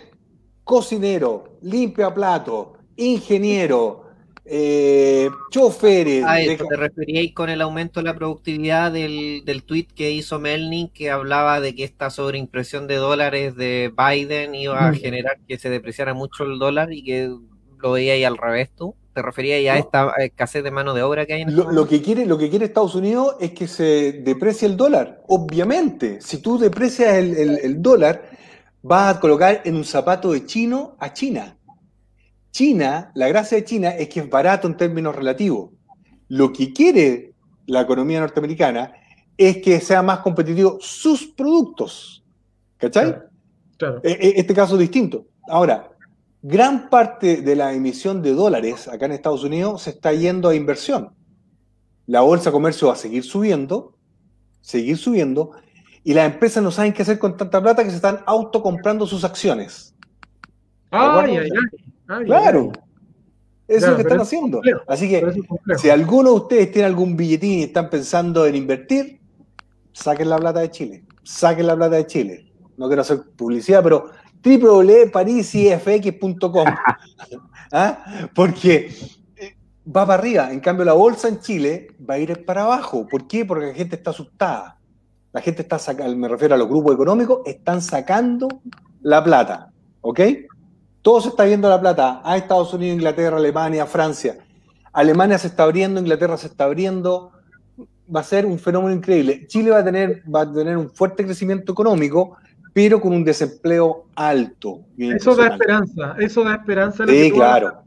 cocinero, limpia plato, ingeniero, eh, choferes. A de- eso te referíais con el aumento de la productividad del, del tweet que hizo Melnik que hablaba de que esta sobreimpresión de dólares de Biden iba a Mm. generar que se depreciara mucho el dólar y que lo veíais al revés tú. ¿Te referías ya a esta escasez de mano de obra que hay en este Lo, que quiere, lo que quiere Estados Unidos es que se deprecie el dólar. Obviamente, si tú deprecias el, el- el dólar, vas a colocar en un zapato de chino a China. China, la gracia de China es que es barato en términos relativos. Lo que quiere la economía norteamericana es que sea más competitivo sus productos. ¿Cachai? Claro. Claro. E- e- Este caso es distinto. Ahora, gran parte de la emisión de dólares acá en Estados Unidos se está yendo a inversión. La bolsa de comercio va a seguir subiendo, seguir subiendo, y las empresas no saben qué hacer con tanta plata que se están autocomprando sus acciones. Ay, ay, ay. Ay, Claro, eso es lo que están es haciendo. complejo, Así que es si alguno de ustedes tiene algún billetín y están pensando en invertir, saquen la plata de Chile. Saquen la plata de Chile. No quiero hacer publicidad, pero www.parisifx.com. ¿Ah? Porque eh, va para arriba. En cambio, la bolsa en Chile va a ir para abajo. ¿Por qué? Porque la gente está asustada. La gente está sacando, me refiero a los grupos económicos, están sacando la plata. ¿Ok? Todo se está viendo la plata a Estados Unidos, Inglaterra, Alemania, Francia. Alemania se está abriendo, Inglaterra se está abriendo. Va a ser un fenómeno increíble. Chile va a tener, va a tener un fuerte crecimiento económico, pero con un desempleo alto. Eso da esperanza, eso da esperanza. Sí, claro.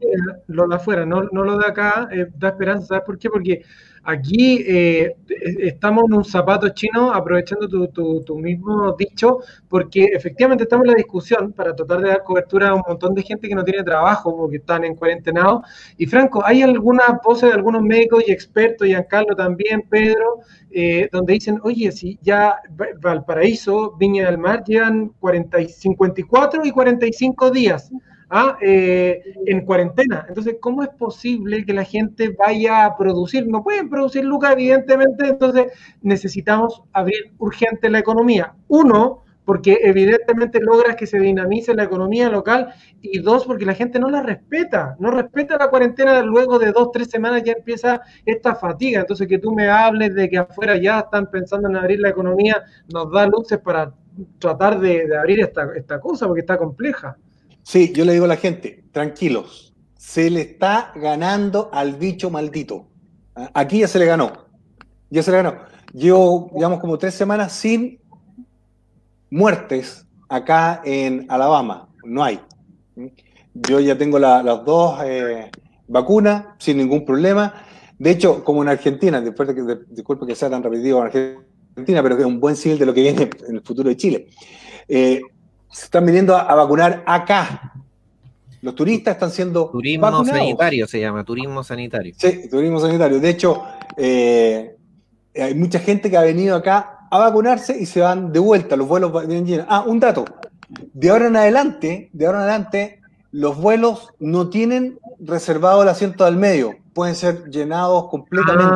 Lo de afuera, no, no lo de acá, eh, da esperanza. ¿Sabes por qué? Porque aquí eh, estamos en un zapato chino, aprovechando tu, tu- tu mismo dicho, porque efectivamente estamos en la discusión para tratar de dar cobertura a un montón de gente que no tiene trabajo porque están en cuarentenados. Y Franco, hay algunas voces de algunos médicos y expertos, Giancarlo también, Pedro, eh, donde dicen, oye, si ya Va- Valparaíso, Viña del Mar llevan 40, y 54 y 45 días ¿ah? eh, en cuarentena. Entonces, ¿cómo es posible que la gente vaya a producir? No pueden producir, Lucas, evidentemente, entonces necesitamos abrir urgente la economía. Uno, porque evidentemente logras que se dinamice la economía local y dos, porque la gente no la respeta, no respeta la cuarentena, luego de dos, tres semanas ya empieza esta fatiga, entonces que tú me hables de que afuera ya están pensando en abrir la economía, nos da luces para tratar de, abrir esta cosa, porque está compleja. Sí, yo le digo a la gente, tranquilos, se le está ganando al bicho maldito. ¿Ah? Aquí ya se le ganó, ya se le ganó. Llevo, digamos, como tres semanas sin muertes acá en Alabama, no hay. Yo ya tengo la- las dos eh, vacunas sin ningún problema. De hecho, como en Argentina, después de que, disculpe que sea tan repetido en Argentina, pero que es un buen signo de lo que viene en el futuro de Chile. Eh, se están viniendo a, a vacunar acá. Los turistas están siendo Turismo vacunados. sanitario se llama, turismo sanitario. Sí, turismo sanitario. De hecho, eh, hay mucha gente que ha venido acá a vacunarse y se van de vuelta. Los vuelos vienen llenos. Ah, un dato. De ahora en adelante, de ahora en adelante, los vuelos no tienen reservado el asiento del medio. Pueden ser llenados completamente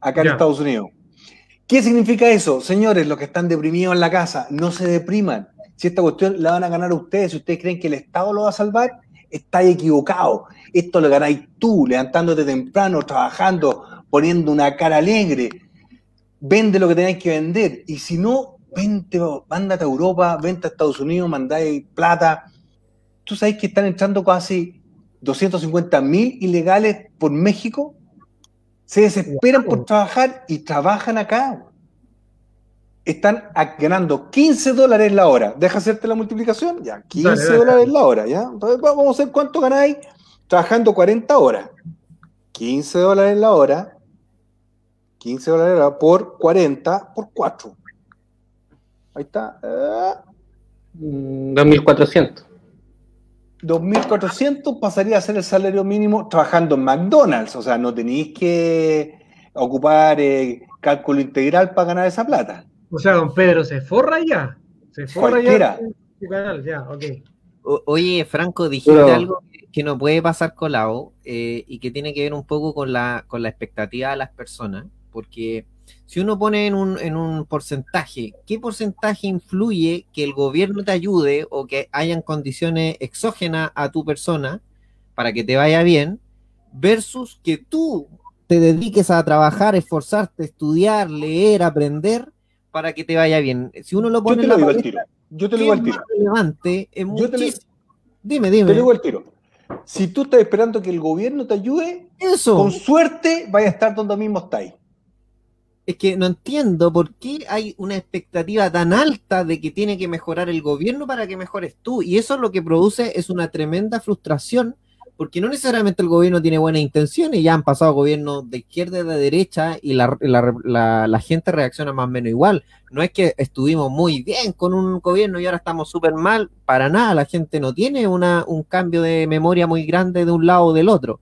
Ah, acá en. Estados Unidos. ¿Qué significa eso? Señores, los que están deprimidos en la casa, no se depriman. Si esta cuestión la van a ganar ustedes, si ustedes creen que el Estado lo va a salvar, estáis equivocados. Esto lo ganáis tú, levantándote temprano, trabajando, poniendo una cara alegre. Vende lo que tenéis que vender. Y si no, vente, mándate a Europa, vente a Estados Unidos, mandáis plata. ¿Tú sabes que están entrando casi 250 mil ilegales por México? Se desesperan por trabajar y trabajan acá. Están ganando 15 dólares la hora. Deja hacerte la multiplicación. Ya, 15 dólares la hora. ¿ya? vamos a ver cuánto ganáis trabajando 40 horas. 15 dólares la hora. 15 dólares la hora por 40 por 4. Ahí está. 2.400. Mm, 2.400 pasaría a ser el salario mínimo trabajando en McDonald's. O sea, no tenéis que ocupar eh, cálculo integral para ganar esa plata. O sea, don Pedro, ¿se forra ya? ¿Se forra ya su canal? Ya, ok. oye, Franco, dijiste algo que no puede pasar colado eh, y que tiene que ver un poco con la, con la expectativa de las personas, porque si uno pone en un, en un porcentaje, ¿qué porcentaje influye que el gobierno te ayude o que hayan condiciones exógenas a tu persona para que te vaya bien, versus que tú te dediques a trabajar, esforzarte, estudiar, leer, aprender para que te vaya bien? Si uno lo pone Yo te lo digo al tiro. Yo te lo digo al tiro. relevante es Dime, dime. Te digo al tiro. Si tú estás esperando que el gobierno te ayude, Eso. con suerte vaya a estar donde mismo estáis es que no entiendo por qué hay una expectativa tan alta de que tiene que mejorar el gobierno para que mejores tú. Y eso lo que produce es una tremenda frustración, porque no necesariamente el gobierno tiene buenas intenciones, ya han pasado gobiernos de izquierda y de derecha y la, gente reacciona más o menos igual. No es que estuvimos muy bien con un gobierno y ahora estamos súper mal, para nada, la gente no tiene un cambio de memoria muy grande de un lado o del otro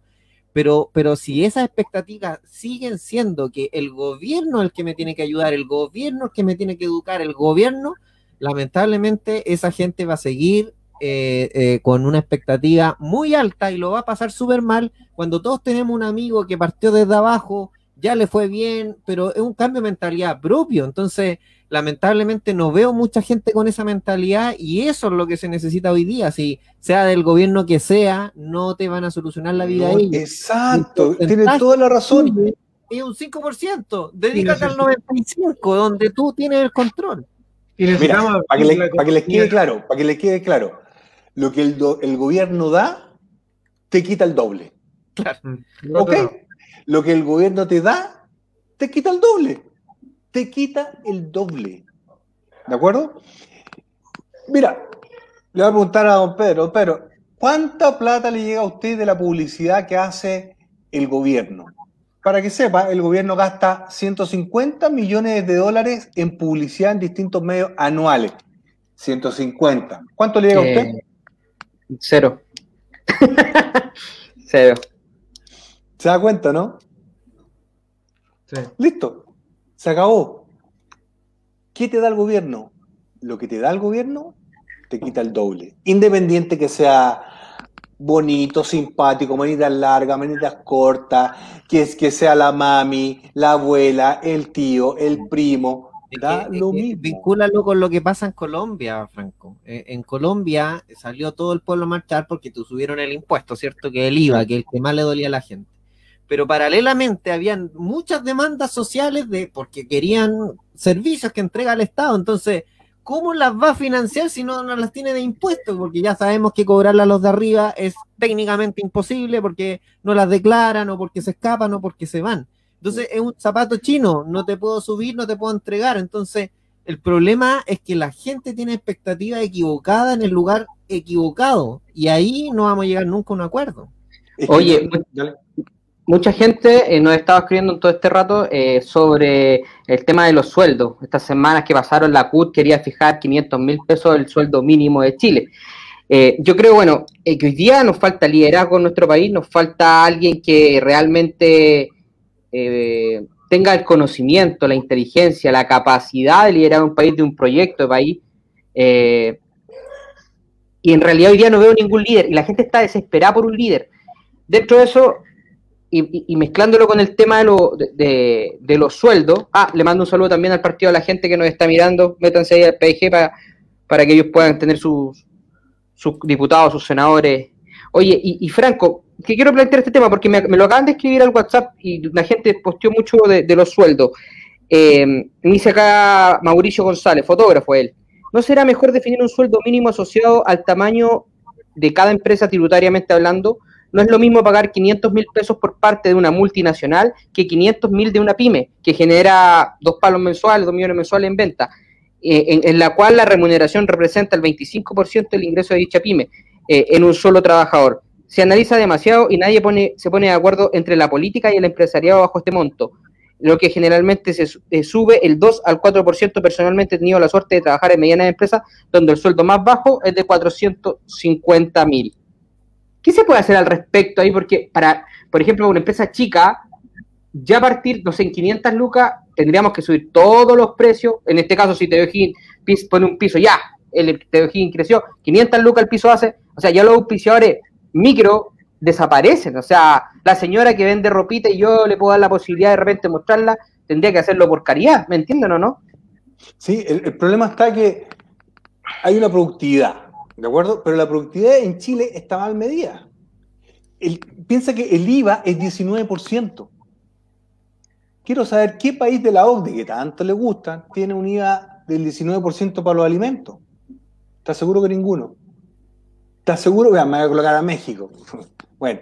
pero, pero si esas expectativas siguen siendo que el gobierno es el que me tiene que ayudar, el gobierno es el que me tiene que educar, el gobierno, lamentablemente esa gente va a seguir eh, eh, con una expectativa muy alta y lo va a pasar súper mal cuando todos tenemos un amigo que partió desde abajo, ya le fue bien, pero es un cambio de mentalidad propio. Entonces, lamentablemente no veo mucha gente con esa mentalidad y eso es lo que se necesita hoy día. Si sea del gobierno que sea, no te van a solucionar la vida no, Exacto, tiene toda la razón. Y un 5%, dedícate al 95%, donde tú tienes el control. Mira, para que, les quede claro, para que les quede claro, lo que el, el gobierno da, te quita el doble. Claro. ¿Ok? Lo que el gobierno te da, te quita el doble te quita el doble. ¿De acuerdo? Mira, le voy a preguntar a don Pedro, pero ¿cuánta plata le llega a usted de la publicidad que hace el gobierno? Para que sepa, el gobierno gasta 150 millones de dólares en publicidad en distintos medios anuales. 150. ¿Cuánto le llega a usted? Cero. cero. ¿Se da cuenta, no? Sí. Listo. Se acabó. ¿Qué te da el gobierno? Lo que te da el gobierno te quita el doble. Independiente que sea bonito, simpático, manitas largas, manitas cortas, que, es, que sea la mami, la abuela, el tío, el primo. Da lo mismo. Vincúlalo con lo que pasa en Colombia, Franco. Eh, en Colombia salió todo el pueblo a marchar porque tú subieron el impuesto, ¿cierto? Que el IVA, que el que más le dolía a la gente pero paralelamente habían muchas demandas sociales de porque querían servicios que entrega el Estado. Entonces, ¿cómo las va a financiar si no, no las tiene de impuestos? Porque ya sabemos que cobrarlas a los de arriba es técnicamente imposible porque no las declaran o porque se escapan o porque se van. Entonces, es un zapato chino, no te puedo subir, no te puedo entregar. Entonces, el problema es que la gente tiene expectativas equivocadas en el lugar equivocado y ahí no vamos a llegar nunca a un acuerdo. Oye, mucha gente eh, nos estaba escribiendo en todo este rato eh, sobre el tema de los sueldos. Estas semanas que pasaron, la CUT quería fijar 500 mil pesos el sueldo mínimo de Chile. Eh, yo creo, bueno, que hoy día nos falta liderazgo en nuestro país, nos falta alguien que realmente tenga el conocimiento, la inteligencia, la capacidad de liderar un país, de un proyecto de país. y en realidad hoy día no veo ningún líder y la gente está desesperada por un líder. Dentro de eso, y, mezclándolo con el tema de, de, los sueldos, ah, le mando un saludo también al partido a la gente que nos está mirando, métanse ahí al PIG para, para que ellos puedan tener sus, sus diputados, sus senadores. Oye, y, Franco, que quiero plantear este tema porque me, lo acaban de escribir al WhatsApp y la gente posteó mucho de, los sueldos. Eh, me dice acá Mauricio González, fotógrafo él. ¿No será mejor definir un sueldo mínimo asociado al tamaño de cada empresa tributariamente hablando, no es lo mismo pagar 500 mil pesos por parte de una multinacional que 500 mil de una pyme, que genera dos palos mensuales, dos millones mensuales en venta, eh, en, la cual la remuneración representa el 25% del ingreso de dicha pyme eh, en un solo trabajador. Se analiza demasiado y nadie pone, se pone de acuerdo entre la política y el empresariado bajo este monto lo que generalmente se eh, sube el 2 al 4%. Personalmente he tenido la suerte de trabajar en medianas empresas donde el sueldo más bajo es de 450 mil. ¿Qué se puede hacer al respecto ahí? Porque para, por ejemplo, una empresa chica, ya a partir, no sé, en 500 lucas tendríamos que subir todos los precios. En este caso, si Teo pone un piso, ya, el Teo creció, 500 lucas el piso hace, o sea, ya los auspiciadores micro desaparecen. O sea, la señora que vende ropita y yo le puedo dar la posibilidad de repente mostrarla, tendría que hacerlo por caridad, ¿me entienden o no? Sí, el, problema está que hay una productividad, ¿de acuerdo? Pero la productividad en Chile está mal medida. piensa que el IVA es 19%. Quiero saber qué país de la OCDE que tanto le gusta tiene un IVA del 19% para los alimentos. ¿Estás seguro que ninguno? ¿Estás seguro? Vean, me voy a colocar a México. Bueno,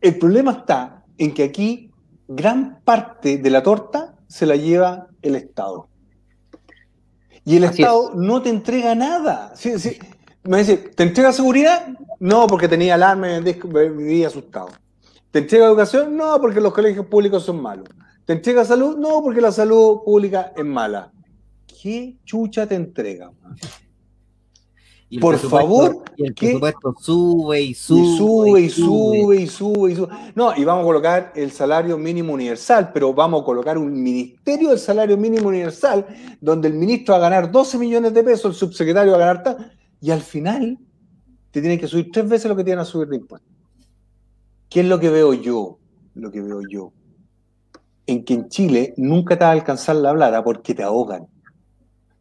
el problema está en que aquí gran parte de la torta se la lleva el Estado. Y el Estado no te entrega nada. Me dice, ¿te entrega seguridad? No, porque tenía alarma y vivía asustado. ¿Te entrega educación? No, porque los colegios públicos son malos. ¿Te entrega salud? No, porque la salud pública es mala. ¿Qué chucha te entrega? Por favor. Y el presupuesto sube y sube. Y sube y sube y sube y sube. No, y vamos a colocar el salario mínimo universal, pero vamos a colocar un ministerio del salario mínimo universal, donde el ministro va a ganar 12 millones de pesos, el subsecretario va a ganar tal, y al final te tienen que subir tres veces lo que tienen a subir de impuestos. ¿Qué es lo que veo yo? Lo que veo yo. En que en Chile nunca te va a alcanzar la plata porque te ahogan.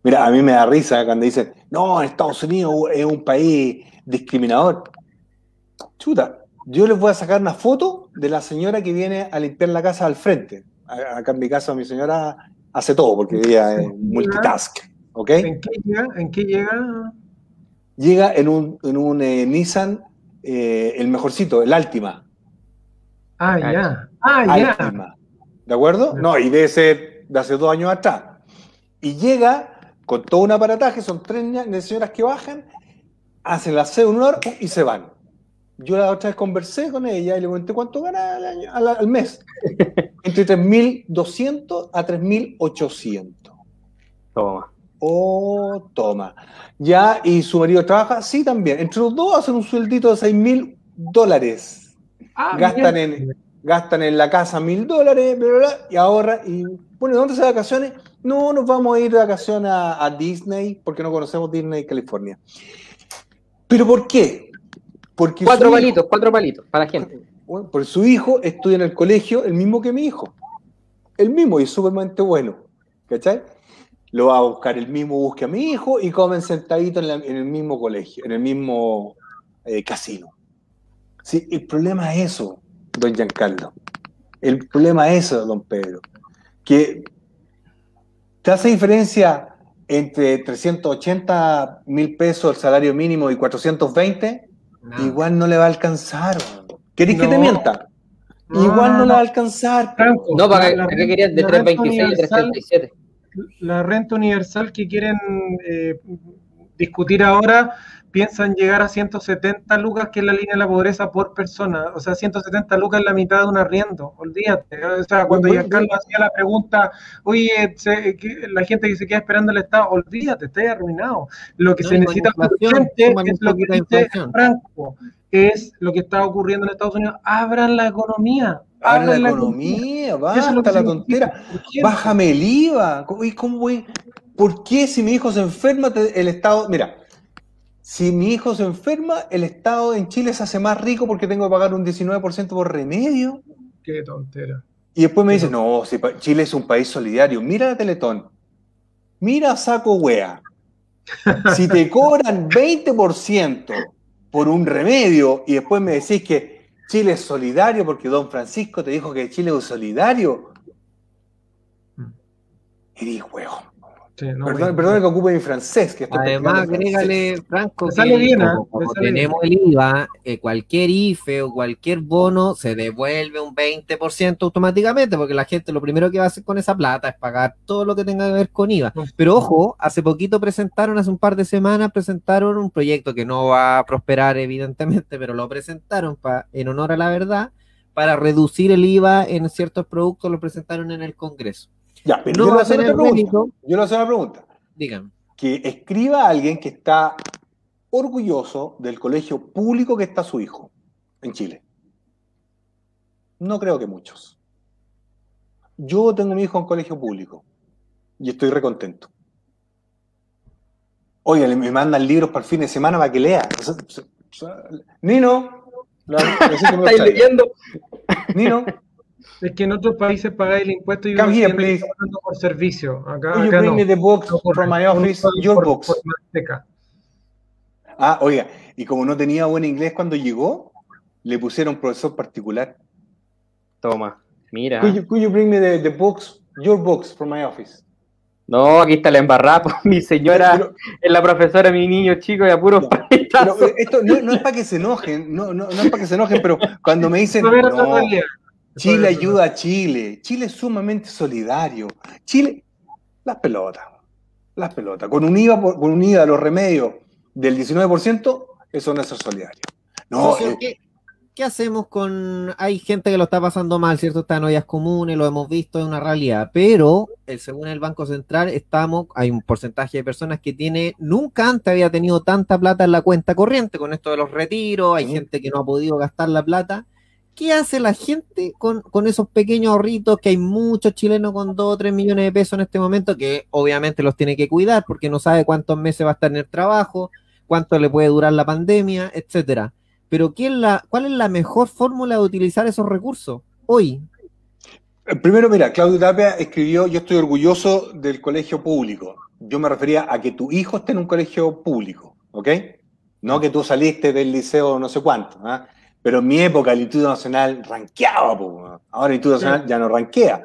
Mira, a mí me da risa cuando dicen, no, Estados Unidos es un país discriminador. Chuta, yo les voy a sacar una foto de la señora que viene a limpiar la casa al frente. Acá en mi casa mi señora hace todo porque ella es multitask. ¿ok? ¿En qué llega? ¿En qué llega? Llega en un, en un eh, Nissan, eh, el mejorcito, el Altima. Ah, ya. Ah, ya. ¿De acuerdo? No, y de ese de hace dos años atrás. Y llega con todo un aparataje, son tres señoras que bajan, hacen la C un hora y se van. Yo la otra vez conversé con ella y le pregunté cuánto gana al, mes. Entre 3.200 a 3.800. Toma. Oh, toma. Ya, y su marido trabaja, sí, también. Entre los dos hacen un sueldito de 6.000 dólares. Ah, gastan, en, gastan en la casa mil dólares, y ahorran. Y bueno, ¿dónde se vacaciones? No, nos vamos a ir de vacaciones a, Disney porque no conocemos Disney California. ¿Pero por qué? Porque cuatro palitos, cuatro palitos para la gente. Bueno, porque su hijo estudia en el colegio el mismo que mi hijo. El mismo y es sumamente bueno. ¿Cachai? Lo va a buscar el mismo, busque a mi hijo y comen sentaditos en, el mismo colegio, en el mismo eh, casino. Sí, el problema es eso, don Giancarlo. El problema es eso, don Pedro. Que ¿Te hace diferencia entre 380 mil pesos el salario mínimo y 420? Igual no le va a alcanzar. ¿Querés que te mienta? Igual no le va a alcanzar. no, ¿para qué querías de 326 a 337? La renta universal que quieren eh, discutir ahora piensan llegar a 170 lucas, que es la línea de la pobreza por persona. O sea, 170 lucas es la mitad de un arriendo. Olvídate. O sea, cuando ya Carlos hacía la pregunta, oye, la gente que se queda esperando el Estado, olvídate, está arruinado. Lo que se necesita urgente es lo que dice Franco, es lo que está ocurriendo en Estados Unidos. Abran la economía. Abran la, economía, basta la tontera. Bájame el IVA. ¿Cómo, ¿Por qué si mi hijo se enferma, el Estado... Mira, si mi hijo se enferma, el Estado en Chile se hace más rico porque tengo que pagar un 19% por remedio. Qué tontera. Y después me dice, no, si Chile es un país solidario. Mira la Teletón. Mira saco wea. Si te cobran 20% por un remedio y después me decís que Chile es solidario porque don Francisco te dijo que Chile es solidario, mm. eres huevo. Sí, no, Perdón, bueno. perdón que ocupe mi francés. Que estoy Además, agrégale, Franco, que sale bien, como, como Me sale tenemos el IVA, eh, cualquier IFE o cualquier bono se devuelve un 20% automáticamente, porque la gente lo primero que va a hacer con esa plata es pagar todo lo que tenga que ver con IVA. Pero ojo, hace poquito presentaron, hace un par de semanas, presentaron un proyecto que no va a prosperar, evidentemente, pero lo presentaron pa- en honor a la verdad, para reducir el IVA en ciertos productos, lo presentaron en el Congreso. Ya, pero No yo le voy a a hacer pregunta. Yo le a una pregunta. Digan. Que escriba a alguien que está orgulloso del colegio público que está su hijo en Chile. No creo que muchos. Yo tengo mi hijo en colegio público y estoy recontento. Oye, me mandan libros para el fin de semana para que lea. Nino, lo- lo siento, me ¿Estáis extraña. leyendo? Nino, Es que en otros países pagáis el impuesto y Come here, please. por servicio. Acá, will you acá bring no. me the books No from my office? Your por- books. por. Ah, oiga, y como no tenía buen inglés cuando llegó, le pusieron profesor particular. Toma, mira. Could you, could you bring me the, the books, your books from my office? No, aquí está la embarrada. pues, Mi señora Pero, es la profesora, mi niño chico, y a puros No, eh, esto no, no es para que se enojen, no, no, no es para que se enojen, pero cuando me dicen, no. Chile ayuda a Chile, Chile es sumamente solidario, Chile, las pelotas, las pelotas, con un IVA, por- con un IVA a los remedios del 19%, eso no es ser solidario. No, eh, ¿qué, qué hacemos con.? Hay gente que lo está pasando mal, ¿cierto? Está en ollas comunes, lo hemos visto, es una realidad. Pero, eh, según el Banco Central, estamos. Hay un porcentaje de personas que tiene. Nunca antes había tenido tanta plata en la cuenta corriente con esto de los retiros. Hay gente que no ha podido gastar la plata. ¿Qué hace la gente con, esos pequeños ahorritos que hay muchos chilenos con 2 o 3 millones de pesos en este momento que obviamente los tiene que cuidar porque no sabe cuántos meses va a estar en el trabajo, cuánto le puede durar la pandemia, etcétera? Pero ¿qué es la, ¿cuál es la mejor fórmula de utilizar esos recursos hoy? Eh, Primero, mira, Claudio Tapia escribió, yo estoy orgulloso del colegio público. Yo me refería a que tu hijo esté en un colegio público, ¿ok? No que tú saliste del liceo no sé cuánto, ¿ah? Pero en mi época el Instituto Nacional ranqueaba, po, ahora el Instituto Nacional ya no ranquea.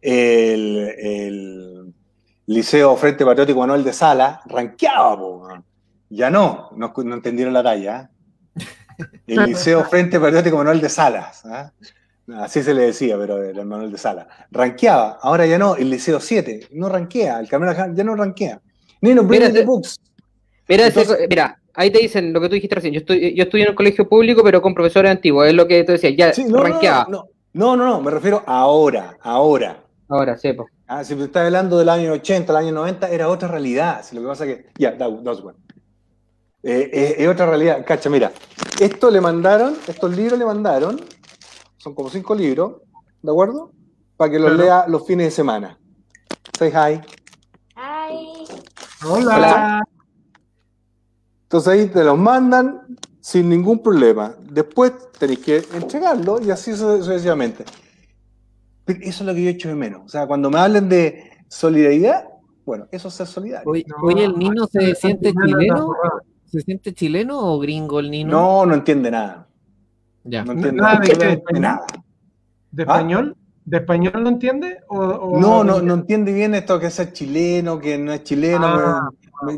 El, el Liceo Frente Patriótico Manuel de Sala ranqueaba, po, ya no, no, no entendieron la talla. ¿ah? El Liceo Frente Patriótico Manuel de Salas, ¿ah? Así se le decía, pero el Manuel de Sala. Ranqueaba, ahora ya no, el Liceo 7, no ranquea, el Camino ya no ranquea. Nino, bring Mira, books. Mira, ese- Entonces- mira, ahí te dicen lo que tú dijiste recién. Yo estoy, yo estudié en un colegio público, pero con profesores antiguos. Es lo que tú decías, ya Sí, no, no, ranqueaba. no, no, no, no, me refiero ahora, ahora. Ahora, sepo. Ah, si me estás hablando del año 80, el año 90, era otra realidad. Si lo que pasa es que. Ya, that, that's one. Eh, eh, es otra realidad. Cacha, mira. Esto le mandaron, estos libros le mandaron, son como cinco libros, ¿de acuerdo? Para que los Claro. lea los fines de semana. Say hi. Ay, Hola. Hola. Entonces ahí te los mandan sin ningún problema. Después tenéis que entregarlo y así su- sucesivamente. Pero eso es lo que yo echo de menos. O sea, cuando me hablen de solidaridad, bueno, eso es ser solidario. Hoy, No, hoy el Nino se siente chileno. ¿Se siente chileno o gringo el Nino? No, no entiende nada. Ya. No entiende Nada de qué, de absolutamente español. nada. ¿De ¿Ah? español? ¿De español no entiende? O, o- No, no, no entiende bien esto que es chileno, que no es chileno. Ah.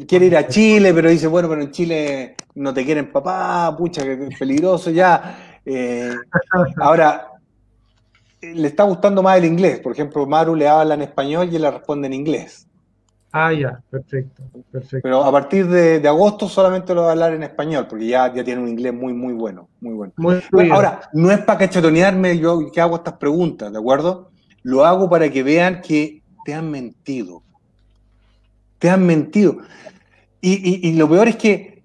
Quiere ir a Chile, pero dice, bueno, pero en Chile no te quieren papá, pucha, que es peligroso ya. Eh, ahora, le está gustando más el inglés. Por ejemplo, Maru le habla en español y él le responde en inglés. Ah, ya, perfecto, perfecto. Pero a partir de, de agosto solamente lo va a hablar en español, porque ya, ya tiene un inglés muy, muy bueno, muy bueno. Muy Bueno, ahora, no es para cachetonearme yo que hago estas preguntas, ¿de acuerdo? Lo hago para que vean que te han mentido. Te han mentido. Y, y- y lo peor es que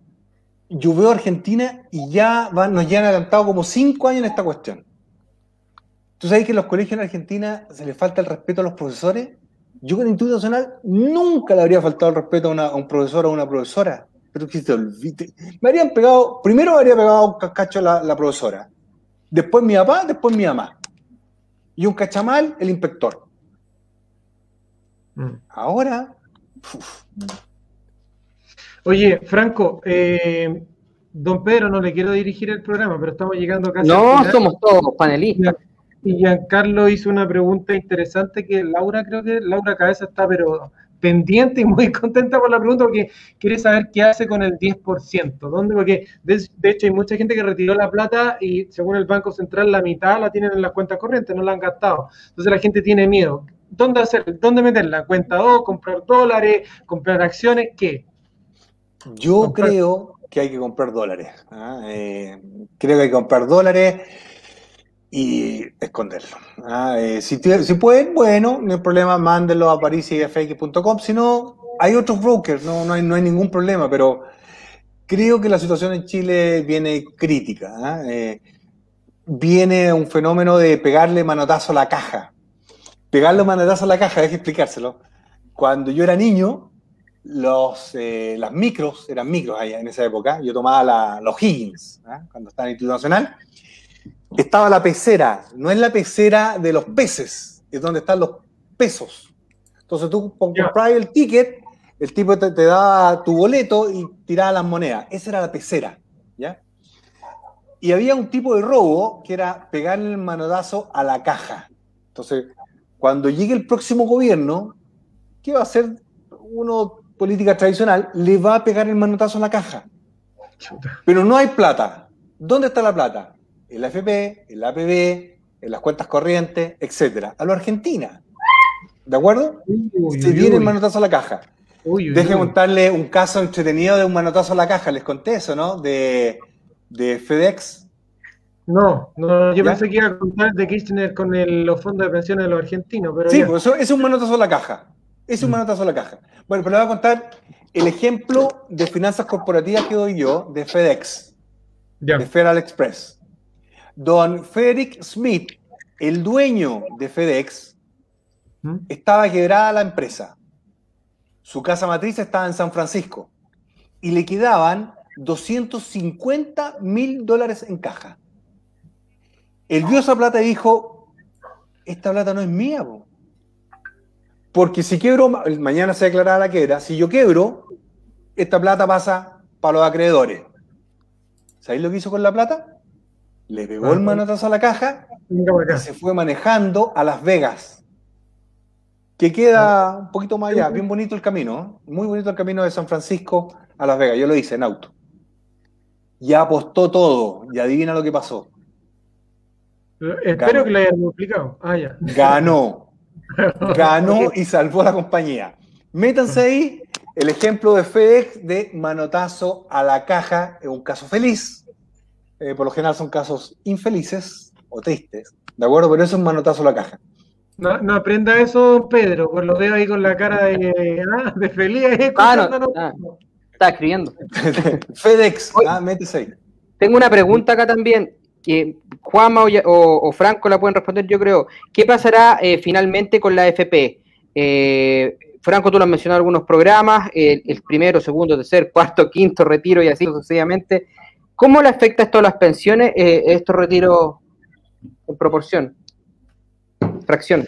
yo veo a Argentina y ya van, nos ya han adelantado como cinco años en esta cuestión. ¿Tú sabes que en los colegios en Argentina se les falta el respeto a los profesores? Yo con el Instituto Nacional nunca le habría faltado el respeto a, una- a un profesor o a una profesora. Pero que se te olvide. Me habrían pegado, primero me habría pegado un cascacho la, la profesora. Después mi papá, después mi mamá. Y un cachamal, el inspector. Mm. Ahora, uf, Oye, Franco, eh, don Pedro, no le quiero dirigir el programa, pero estamos llegando casi No, somos todos panelistas. Y Giancarlo hizo una pregunta interesante que Laura, creo que Laura Cabeza está, pero pendiente y muy contenta por la pregunta porque quiere saber qué hace con el 10%. ¿Dónde? Porque de, de, hecho hay mucha gente que retiró la plata y según el Banco Central la mitad la tienen en las cuentas corrientes, no la han gastado. Entonces la gente tiene miedo. ¿Dónde hacer? ¿Dónde meterla? ¿Cuenta 2? ¿Comprar dólares? ¿Comprar acciones? ¿Qué? Yo comprar. creo que hay que comprar dólares. ¿ah? Eh, creo que hay que comprar dólares y esconderlo. ¿ah? Eh, si, si, pueden, bueno, no hay problema, mándenlo a parisiafx.com. Si no, hay otros brokers, no, no, hay, no hay ningún problema, pero creo que la situación en Chile viene crítica. ¿ah? Eh, viene un fenómeno de pegarle manotazo a la caja. Pegarle manotazo a la caja, que explicárselo. Cuando yo era niño, los, eh, las micros, eran micros allá en esa época, yo tomaba la, los Higgins, ¿eh? cuando estaba en el Instituto Nacional, estaba la pecera, no es la pecera de los peces, es donde están los pesos. Entonces tú comprabas el ticket, el tipo te, te daba tu boleto y tiraba las monedas. Esa era la pecera, ¿ya? Y había un tipo de robo que era pegarle el manotazo a la caja. Entonces, cuando llegue el próximo gobierno, ¿qué va a hacer uno política tradicional, le va a pegar el manotazo a la caja. Pero no hay plata. ¿Dónde está la plata? En la FP, en la APB, en las cuentas corrientes, etcétera. A lo Argentina. ¿De acuerdo? Uy, Se viene el manotazo a la caja. Deje montarle un caso entretenido de un manotazo a la caja. Les conté eso, ¿no? De, de FedEx. No, no, yo ¿Ya? pensé que iba a contar de Kirchner con el, los fondos de pensiones de los argentinos. Pero sí, pues eso es un manotazo a la caja. Es un manotazo a la caja. Bueno, pero le voy a contar el ejemplo de finanzas corporativas que doy yo de FedEx, de Federal Express. Don Frederick Smith, el dueño de FedEx, ¿Mm? estaba quebrada la empresa. Su casa matriz estaba en San Francisco y le quedaban 250 mil dólares en caja. Él vio esa plata y dijo, esta plata no es mía, po. Porque si quiebro, mañana se declarará la quiebra, si yo quebro, esta plata pasa para los acreedores. ¿Sabéis lo que hizo con la plata? Le pegó el manotazo a la caja y se fue manejando a Las Vegas. Que queda un poquito más allá, bien bonito el camino, ¿eh? muy bonito el camino de San Francisco a Las Vegas. Yo lo hice en auto. Ya apostó todo y adivina lo que pasó. Espero Ganó. que le hayan explicado. Ah, ya. Ganó ganó y salvó a la compañía. Métanse ahí el ejemplo de FedEx de manotazo a la caja es un caso feliz. Eh, por lo general son casos infelices o tristes, ¿de acuerdo? Pero eso es un manotazo a la caja. No, no aprenda eso, Pedro, pues lo veo ahí con la cara de, ah, de feliz. Ah, no, ah, está escribiendo. FedEx, ah, métese ahí. Tengo una pregunta acá también que Juanma o, o, o, Franco la pueden responder, yo creo. ¿Qué pasará eh, finalmente con la FP? Eh, Franco, tú lo has mencionado algunos programas, el, el, primero, segundo, tercer, cuarto, quinto retiro y así sucesivamente. ¿Cómo le afecta esto a las pensiones, eh, estos retiros en proporción? Fracción.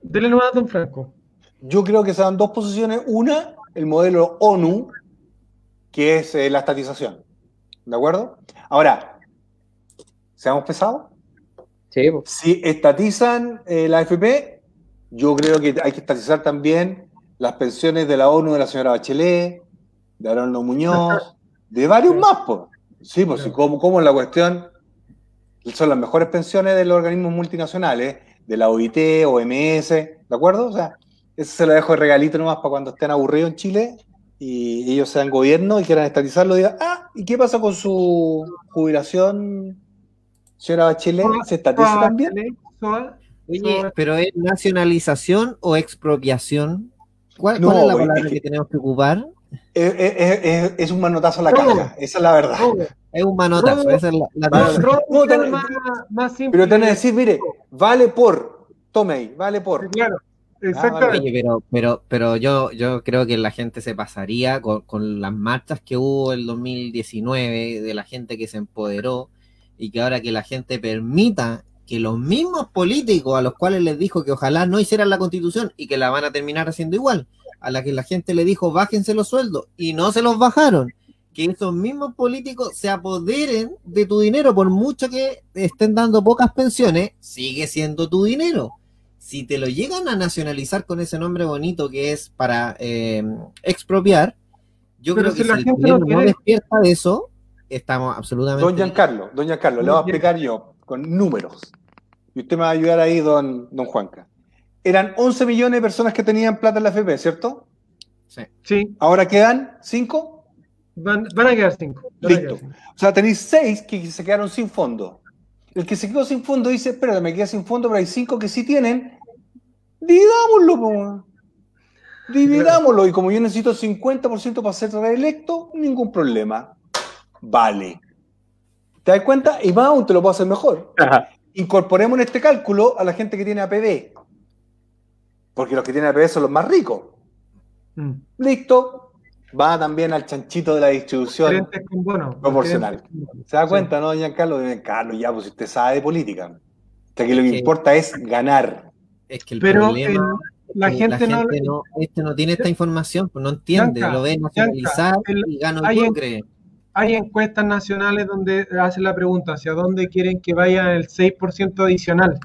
Dele nomás, don Franco. Yo creo que se dan dos posiciones. Una, el modelo ONU, que es eh, la estatización. ¿De acuerdo? Ahora, seamos pesados. Sí. Si estatizan eh, la AFP, yo creo que hay que estatizar también las pensiones de la ONU de la señora Bachelet, de Aroldo Muñoz, de varios más, pues. Sí, pues sí. como, como la cuestión son las mejores pensiones de los organismos multinacionales, de la OIT, OMS, ¿de acuerdo? O sea, eso se lo dejo de regalito nomás para cuando estén aburridos en Chile y ellos sean gobierno y quieran estatizarlo, digan, ah, ¿y qué pasa con su jubilación Señora Bachelet, ¿se estatiza también? Oye, pero ¿es nacionalización o expropiación? ¿Cuál, no, cuál es la palabra es que, que, tenemos que ocupar? Es, es, es, un manotazo a la caja, esa es la verdad. Es un manotazo, robo, esa es la, la robo, no, más, más simple. Pero tenés que decir, mire, vale por, tome ahí, vale por. Claro. Exactamente. Oye, pero, pero, pero yo, yo creo que la gente se pasaría con, con las marchas que hubo el 2019, de la gente que se empoderó, y que ahora que la gente permita que los mismos políticos a los cuales les dijo que ojalá no hicieran la constitución y que la van a terminar haciendo igual, a la que la gente le dijo bájense los sueldos y no se los bajaron, que esos mismos políticos se apoderen de tu dinero, por mucho que estén dando pocas pensiones, sigue siendo tu dinero. si te lo llegan a nacionalizar con ese nombre bonito que es para eh, expropiar, yo Pero creo si que la si el gente gobierno no despierta de eso, estamos absolutamente... Don Giancarlo, don Giancarlo, le voy a explicar yo con números. Y usted me va a ayudar ahí, don, don Juanca. Eran 11 millones de personas que tenían plata en la FP, ¿cierto? Sí. Sí, Ahora quedan 5. van, van a quedar cinco. van a Listo. quedar cinco. O sea, tenéis 6 que se quedaron sin fondo. El que se quedó sin fondo dice, espérate, me quedé sin fondo, pero hay 5 que sí tienen. Dividámoslo, po. Dividámoslo. Y como yo necesito 50% para ser reelecto, ningún problema. Vale. ¿Te das cuenta? Y más aún te lo puedo hacer mejor. Incorporemos en este cálculo a la gente que tiene APB. Porque los que tienen APB son los más ricos. Mm. Listo. Va también al chanchito de la distribución. Bono. Proporcional. ¿Se da Sí. cuenta, no, doña Carlos? Ya, pues si usted sabe de política. O sea, que lo que Sí. importa es ganar. Es que el Pero problema eh, la que gente, no, no, este no tiene esta información, pues no entiende, lo ve nacionalizar el- y gano hay yo, en- cree. Hay encuestas nacionales donde hacen la pregunta hacia dónde quieren que vaya el 6% adicional.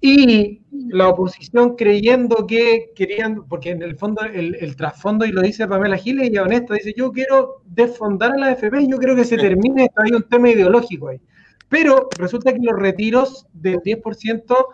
Y la oposición creyendo que querían, porque en el fondo, el, el trasfondo, y lo dice Pamela Giles, y es honesta, dice, yo quiero desfondar a la FP, yo quiero que se termine hay un tema ideológico ahí. Pero resulta que los retiros del 10%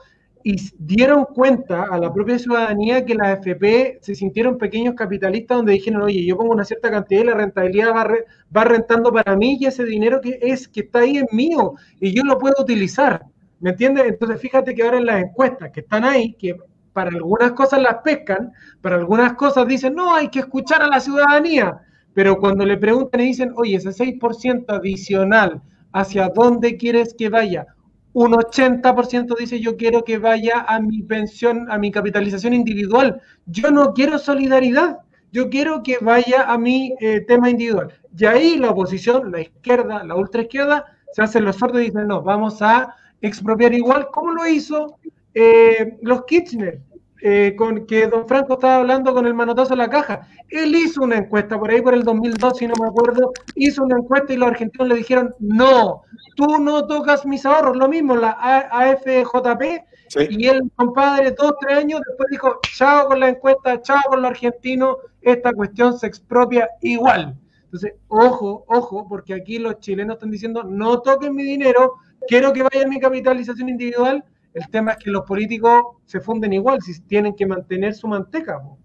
y dieron cuenta a la propia ciudadanía que las FP se sintieron pequeños capitalistas donde dijeron, oye, yo pongo una cierta cantidad y la rentabilidad va, re- va rentando para mí y ese dinero que es que está ahí es mío y yo lo puedo utilizar. ¿Me entiendes? Entonces fíjate que ahora en las encuestas que están ahí, que para algunas cosas las pescan, para algunas cosas dicen, no, hay que escuchar a la ciudadanía. Pero cuando le preguntan y dicen, oye, ese 6% adicional, ¿hacia dónde quieres que vaya? Un 80% dice, yo quiero que vaya a mi pensión, a mi capitalización individual. Yo no quiero solidaridad, yo quiero que vaya a mi eh, tema individual. Y ahí la oposición, la izquierda, la ultraizquierda, se hacen los sordos y dicen, no, vamos a expropiar igual, como lo hizo eh, los Kirchner, eh, con que don Franco estaba hablando con el manotazo en la caja. Él hizo una encuesta por ahí por el 2002, si no me acuerdo, hizo una encuesta y los argentinos le dijeron, no, tú no tocas mis ahorros, lo mismo, la AFJP, Sí. y el compadre, dos, tres años después dijo, chao con la encuesta, chao con los argentinos, esta cuestión se expropia igual. Entonces, ojo, ojo, porque aquí los chilenos están diciendo, no toquen mi dinero, quiero que vaya mi capitalización individual. El tema es que los políticos se funden igual, si tienen que mantener su manteca. po.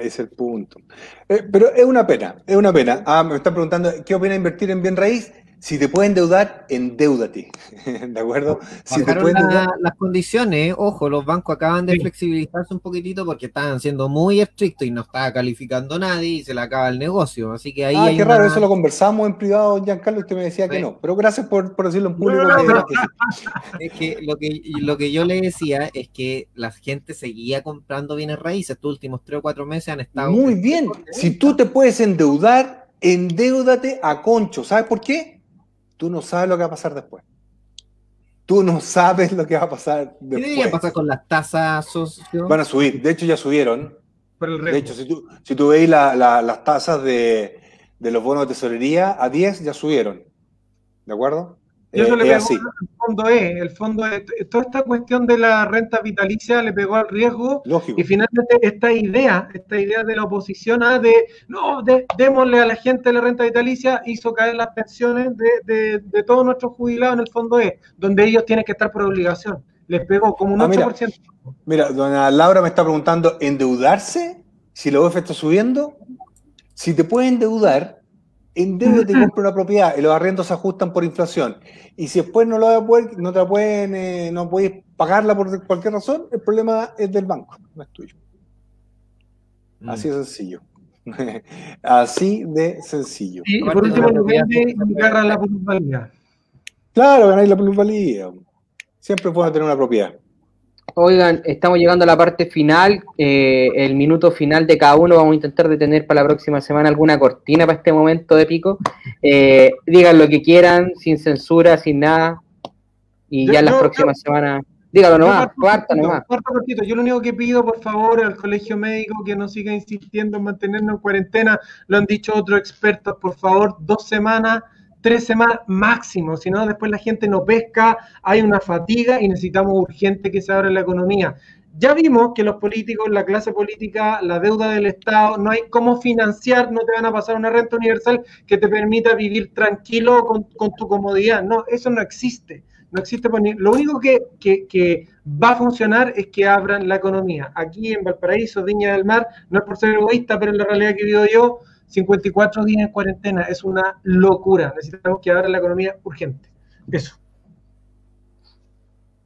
Es el punto. Eh, pero es una pena, es una pena. Ah, me están preguntando, ¿qué opina invertir en bien raíz? Si te pueden endeudar, endeudate. ¿De acuerdo? Si te Bajaron pueden la- endeudar, las condiciones, ojo, los bancos acaban de Sí. flexibilizarse un poquitito porque estaban siendo muy estrictos y no estaba calificando nadie y se le acaba el negocio. Así que ahí ah, hay qué raro, una- eso lo conversamos en privado, Giancarlo, y usted me decía que no. Pero gracias por, por decirlo en público. No, no, que- no. que sí. Es que lo que lo que yo le decía es que la gente seguía comprando bienes raíces. Estos últimos tres o cuatro meses han estado. Muy bien. Si tú te puedes endeudar, endeudate a concho. ¿Sabes por qué? Tú no sabes lo que va a pasar después. Tú no sabes lo que va a pasar ¿Qué debería después. pasar con las tasas, socio? Van a subir. De hecho, ya subieron. Por el De hecho, si tú, si tú veis la- la- las tasas de, de los bonos de tesorería, a 10 ya subieron. ¿De acuerdo? Y eso Eh, le pegó así. al fondo E, el fondo E. Toda esta cuestión de la renta vitalicia le pegó al riesgo Lógico. Y finalmente esta idea, esta idea de la oposición a de, no, de- démosle a la gente la renta vitalicia, hizo caer las pensiones de, de- de todos nuestros jubilados en el fondo E, donde ellos tienen que estar por obligación. Les pegó como un Ah, mira. 8%. Mira, doña Laura me está preguntando, ¿endeudarse? Si la UEF está subiendo. Si te puedes endeudar, endeudate y compra una propiedad y los arriendos se ajustan por inflación. Y si después no, lo vas a poder- no te la pueden, eh, no puedes pagarla por cualquier razón, el problema es del banco, no es tuyo. Mm. Así de sencillo. Así de sencillo. Y, por último, lo vende y la plusvalía. Claro, ganáis la plusvalía. Siempre es bueno tener una propiedad. Oigan, estamos llegando a la parte final, eh, el minuto final de cada uno. Vamos a intentar de tener para la próxima semana alguna cortina para este momento épico. Eh, digan lo que quieran, sin censura, sin nada. Y Yo- ya en las yo- próximas semanas, dígalo nomás, cuarta nomás. parto cortito. Yo lo único que pido, por favor, al colegio médico que no siga insistiendo en mantenernos en cuarentena. Lo han dicho otros expertos, por favor, dos semanas, tres semanas máximo, si no después la gente no pesca, hay una fatiga y necesitamos urgente que se abra la economía. Ya vimos que los políticos, la clase política, la deuda del Estado, no hay cómo financiar, no te van a pasar una renta universal que te permita vivir tranquilo con, con tu comodidad. No, eso no existe. No existe. Lo único que, que, va a funcionar es que abran la economía. Aquí en Valparaíso, Viña del Mar, no es por ser egoísta, pero en la realidad que vivo yo, 54 días en cuarentena es una locura. Necesitamos que abran la economía urgente. Eso.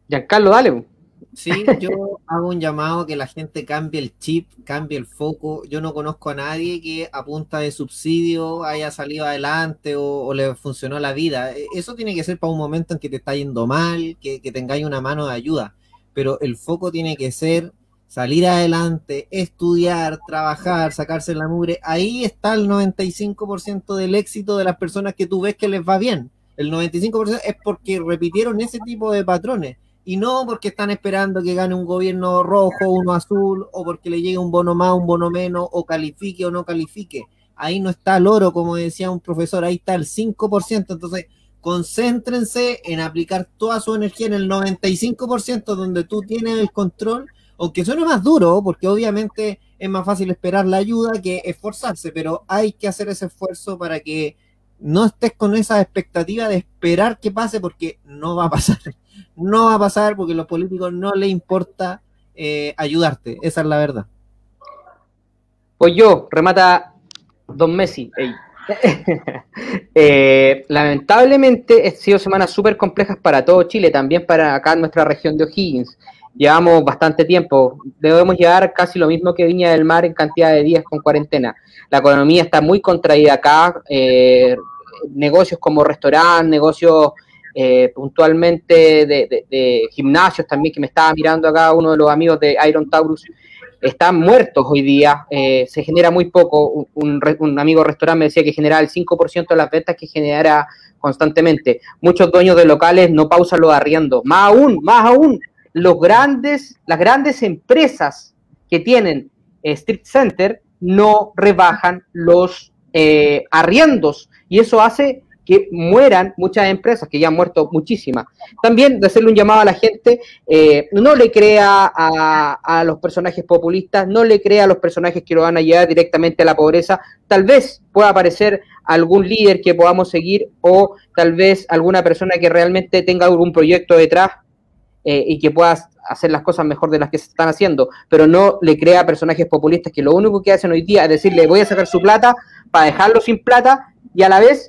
Giancarlo, dale. Sí, yo hago un llamado que la gente cambie el chip, cambie el foco. Yo no conozco a nadie que a punta de subsidio haya salido adelante o, le funcionó la vida. E, eso tiene que ser para un momento en que te está yendo mal, que, que tengáis una mano de ayuda. Pero el foco tiene que ser salir adelante, estudiar, trabajar, sacarse la mugre. Ahí está el 95% del éxito de las personas que tú ves que les va bien. El 95% es porque repitieron ese tipo de patrones y no porque están esperando que gane un gobierno rojo, uno azul, o porque le llegue un bono más, un bono menos, o califique o no califique. Ahí no está el oro, como decía un profesor, ahí está el 5%. Entonces, concéntrense en aplicar toda su energía en el 95% donde tú tienes el control, aunque suene más duro, porque obviamente es más fácil esperar la ayuda que esforzarse, pero hay que hacer ese esfuerzo para que no estés con esa expectativa de esperar que pase, porque no va a pasar no va a pasar porque a los políticos no les importa eh, ayudarte, esa es la verdad. Pues yo, remata Don Messi. eh, lamentablemente, han sido semanas súper complejas para todo Chile, también para acá en nuestra región de O'Higgins. Llevamos bastante tiempo, debemos llevar casi lo mismo que Viña del Mar en cantidad de días con cuarentena. La economía está muy contraída acá, eh, negocios como restaurantes, negocios eh, puntualmente de, gimnasios también, que me estaba mirando acá uno de los amigos de Iron Taurus, están muertos hoy día, eh, se genera muy poco, un, un amigo restaurante me decía que genera el 5% de las ventas que genera constantemente. Muchos dueños de locales no pausan los arriendos, más aún, más aún, los grandes, las grandes empresas que tienen eh, Street Center no rebajan los arriendos y eso hace que mueran muchas empresas, que ya han muerto muchísimas. También de hacerle un llamado a la gente, eh, no le crea a, los personajes populistas, no le crea a los personajes que lo van a llevar directamente a la pobreza. Tal vez pueda aparecer algún líder que podamos seguir o tal vez alguna persona que realmente tenga algún proyecto detrás eh, y que pueda hacer las cosas mejor de las que se están haciendo, pero no le crea a personajes populistas que lo único que hacen hoy día es decirle voy a sacar su plata para dejarlo sin plata y a la vez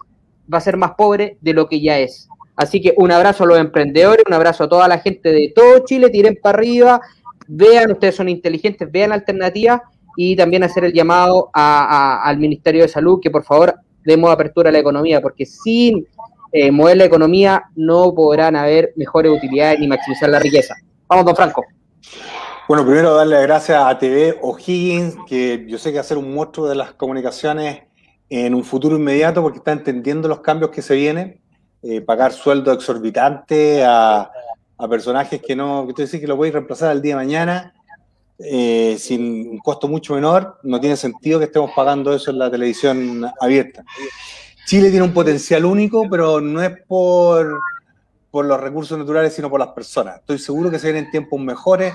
va a ser más pobre de lo que ya es. Así que un abrazo a los emprendedores, un abrazo a toda la gente de todo Chile, tiren para arriba, vean, ustedes son inteligentes, vean alternativas y también hacer el llamado al Ministerio de Salud que por favor demos apertura a la economía, porque sin eh, mover la economía no podrán haber mejores utilidades ni maximizar la riqueza. Vamos, don Franco. Bueno, primero darle las gracias a TV O'Higgins, que yo sé que hacer un monstruo de las comunicaciones en un futuro inmediato porque está entendiendo los cambios que se vienen, eh, pagar sueldo exorbitante a, a, personajes que no, que tú decís que lo a reemplazar al día de mañana eh, sin un costo mucho menor, no tiene sentido que estemos pagando eso en la televisión abierta. Chile tiene un potencial único, pero no es por, por los recursos naturales, sino por las personas. Estoy seguro que se vienen tiempos mejores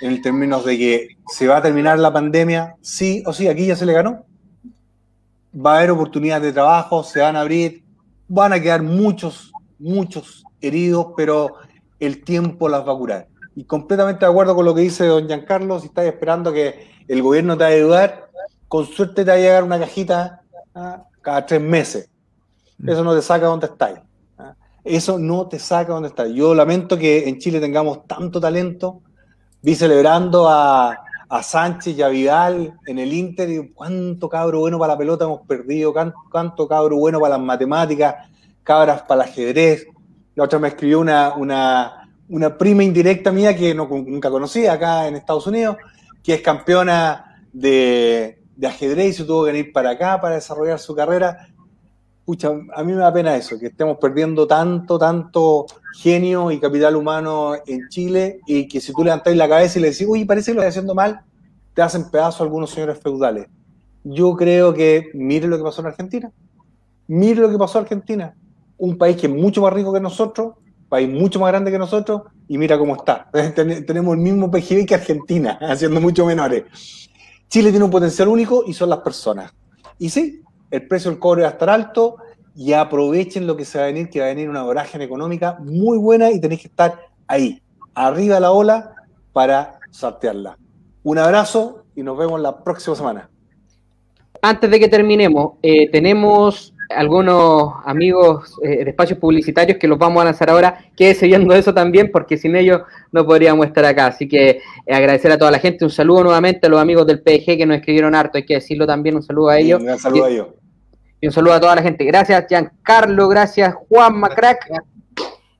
en términos de que se va a terminar la pandemia, sí o sí, aquí ya se le ganó, va a haber oportunidades de trabajo, se van a abrir, van a quedar muchos, muchos heridos, pero el tiempo las va a curar. Y completamente de acuerdo con lo que dice don Giancarlo, si estás esperando que el gobierno te va a ayudar, con suerte te va a llegar una cajita ¿ah? Cada tres meses. Eso no te saca donde estás. ¿ah? Eso no te saca donde estás. Yo lamento que en Chile tengamos tanto talento. Vi celebrando a, a Sánchez y a Vidal en el Inter y cuánto cabro bueno para la pelota hemos perdido, cuánto, cabro bueno para las matemáticas, cabras para el ajedrez. La otra me escribió una, una, prima indirecta mía que no, nunca conocía acá en Estados Unidos, que es campeona de, de ajedrez y se tuvo que venir para acá para desarrollar su carrera. Pucha, a mí me da pena eso, que estemos perdiendo tanto, tanto genio y capital humano en Chile y que si tú levantáis la cabeza y le decís, uy, parece que lo estoy haciendo mal, te hacen pedazo algunos señores feudales. Yo creo que, mire lo que pasó en Argentina. Mire lo que pasó a Argentina. Un país que es mucho más rico que nosotros, país mucho más grande que nosotros, y mira cómo está. Tenemos el mismo PGB que Argentina, haciendo mucho menores. Chile tiene un potencial único y son las personas. Y sí, el precio del cobre va a estar alto y aprovechen lo que se va a venir, que va a venir una vorágine económica muy buena y tenéis que estar ahí, arriba de la ola, para saltearla. Un abrazo y nos vemos la próxima semana. Antes de que terminemos, eh, tenemos algunos amigos eh, de espacios publicitarios que los vamos a lanzar ahora. Quédese viendo eso también, porque sin ellos no podríamos estar acá. Así que eh, agradecer a toda la gente. Un saludo nuevamente a los amigos del PG que nos escribieron harto. Hay que decirlo también. Un saludo a ellos. un saludo a ellos. Y un saludo a toda la gente. Gracias, Giancarlo. Gracias, Juan Macrack.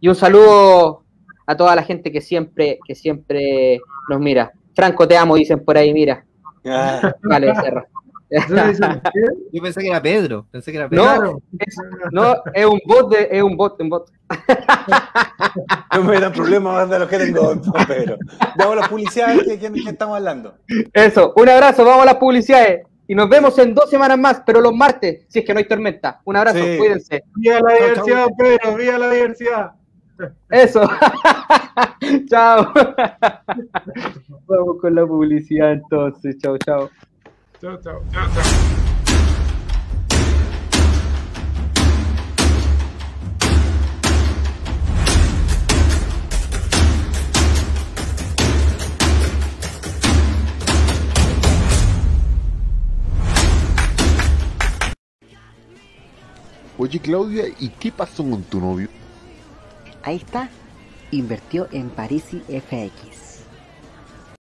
Y un saludo a toda la gente que siempre, que siempre nos mira. Franco, te amo, dicen por ahí, mira. Ah. Vale, cerra. Yo pensé que era Pedro. Pensé que era Pedro. No, es, no, es un bot, de, es un bot, un bot. No me dan problema más de los que tengo, Pedro. Vamos a las publicidades, ¿de qué, estamos hablando? Eso, un abrazo, vamos a las publicidades. Y nos vemos en dos semanas más, pero los martes, si es que no hay tormenta. Un abrazo, cuídense. Viva la diversidad, Pedro, viva la diversidad. Eso. chao. Vamos con la publicidad entonces. Chao, chao. Chao, chao. Chao, chao. Oye Claudia, ¿y qué pasó con tu novio? Ahí está, invirtió en Parisi FX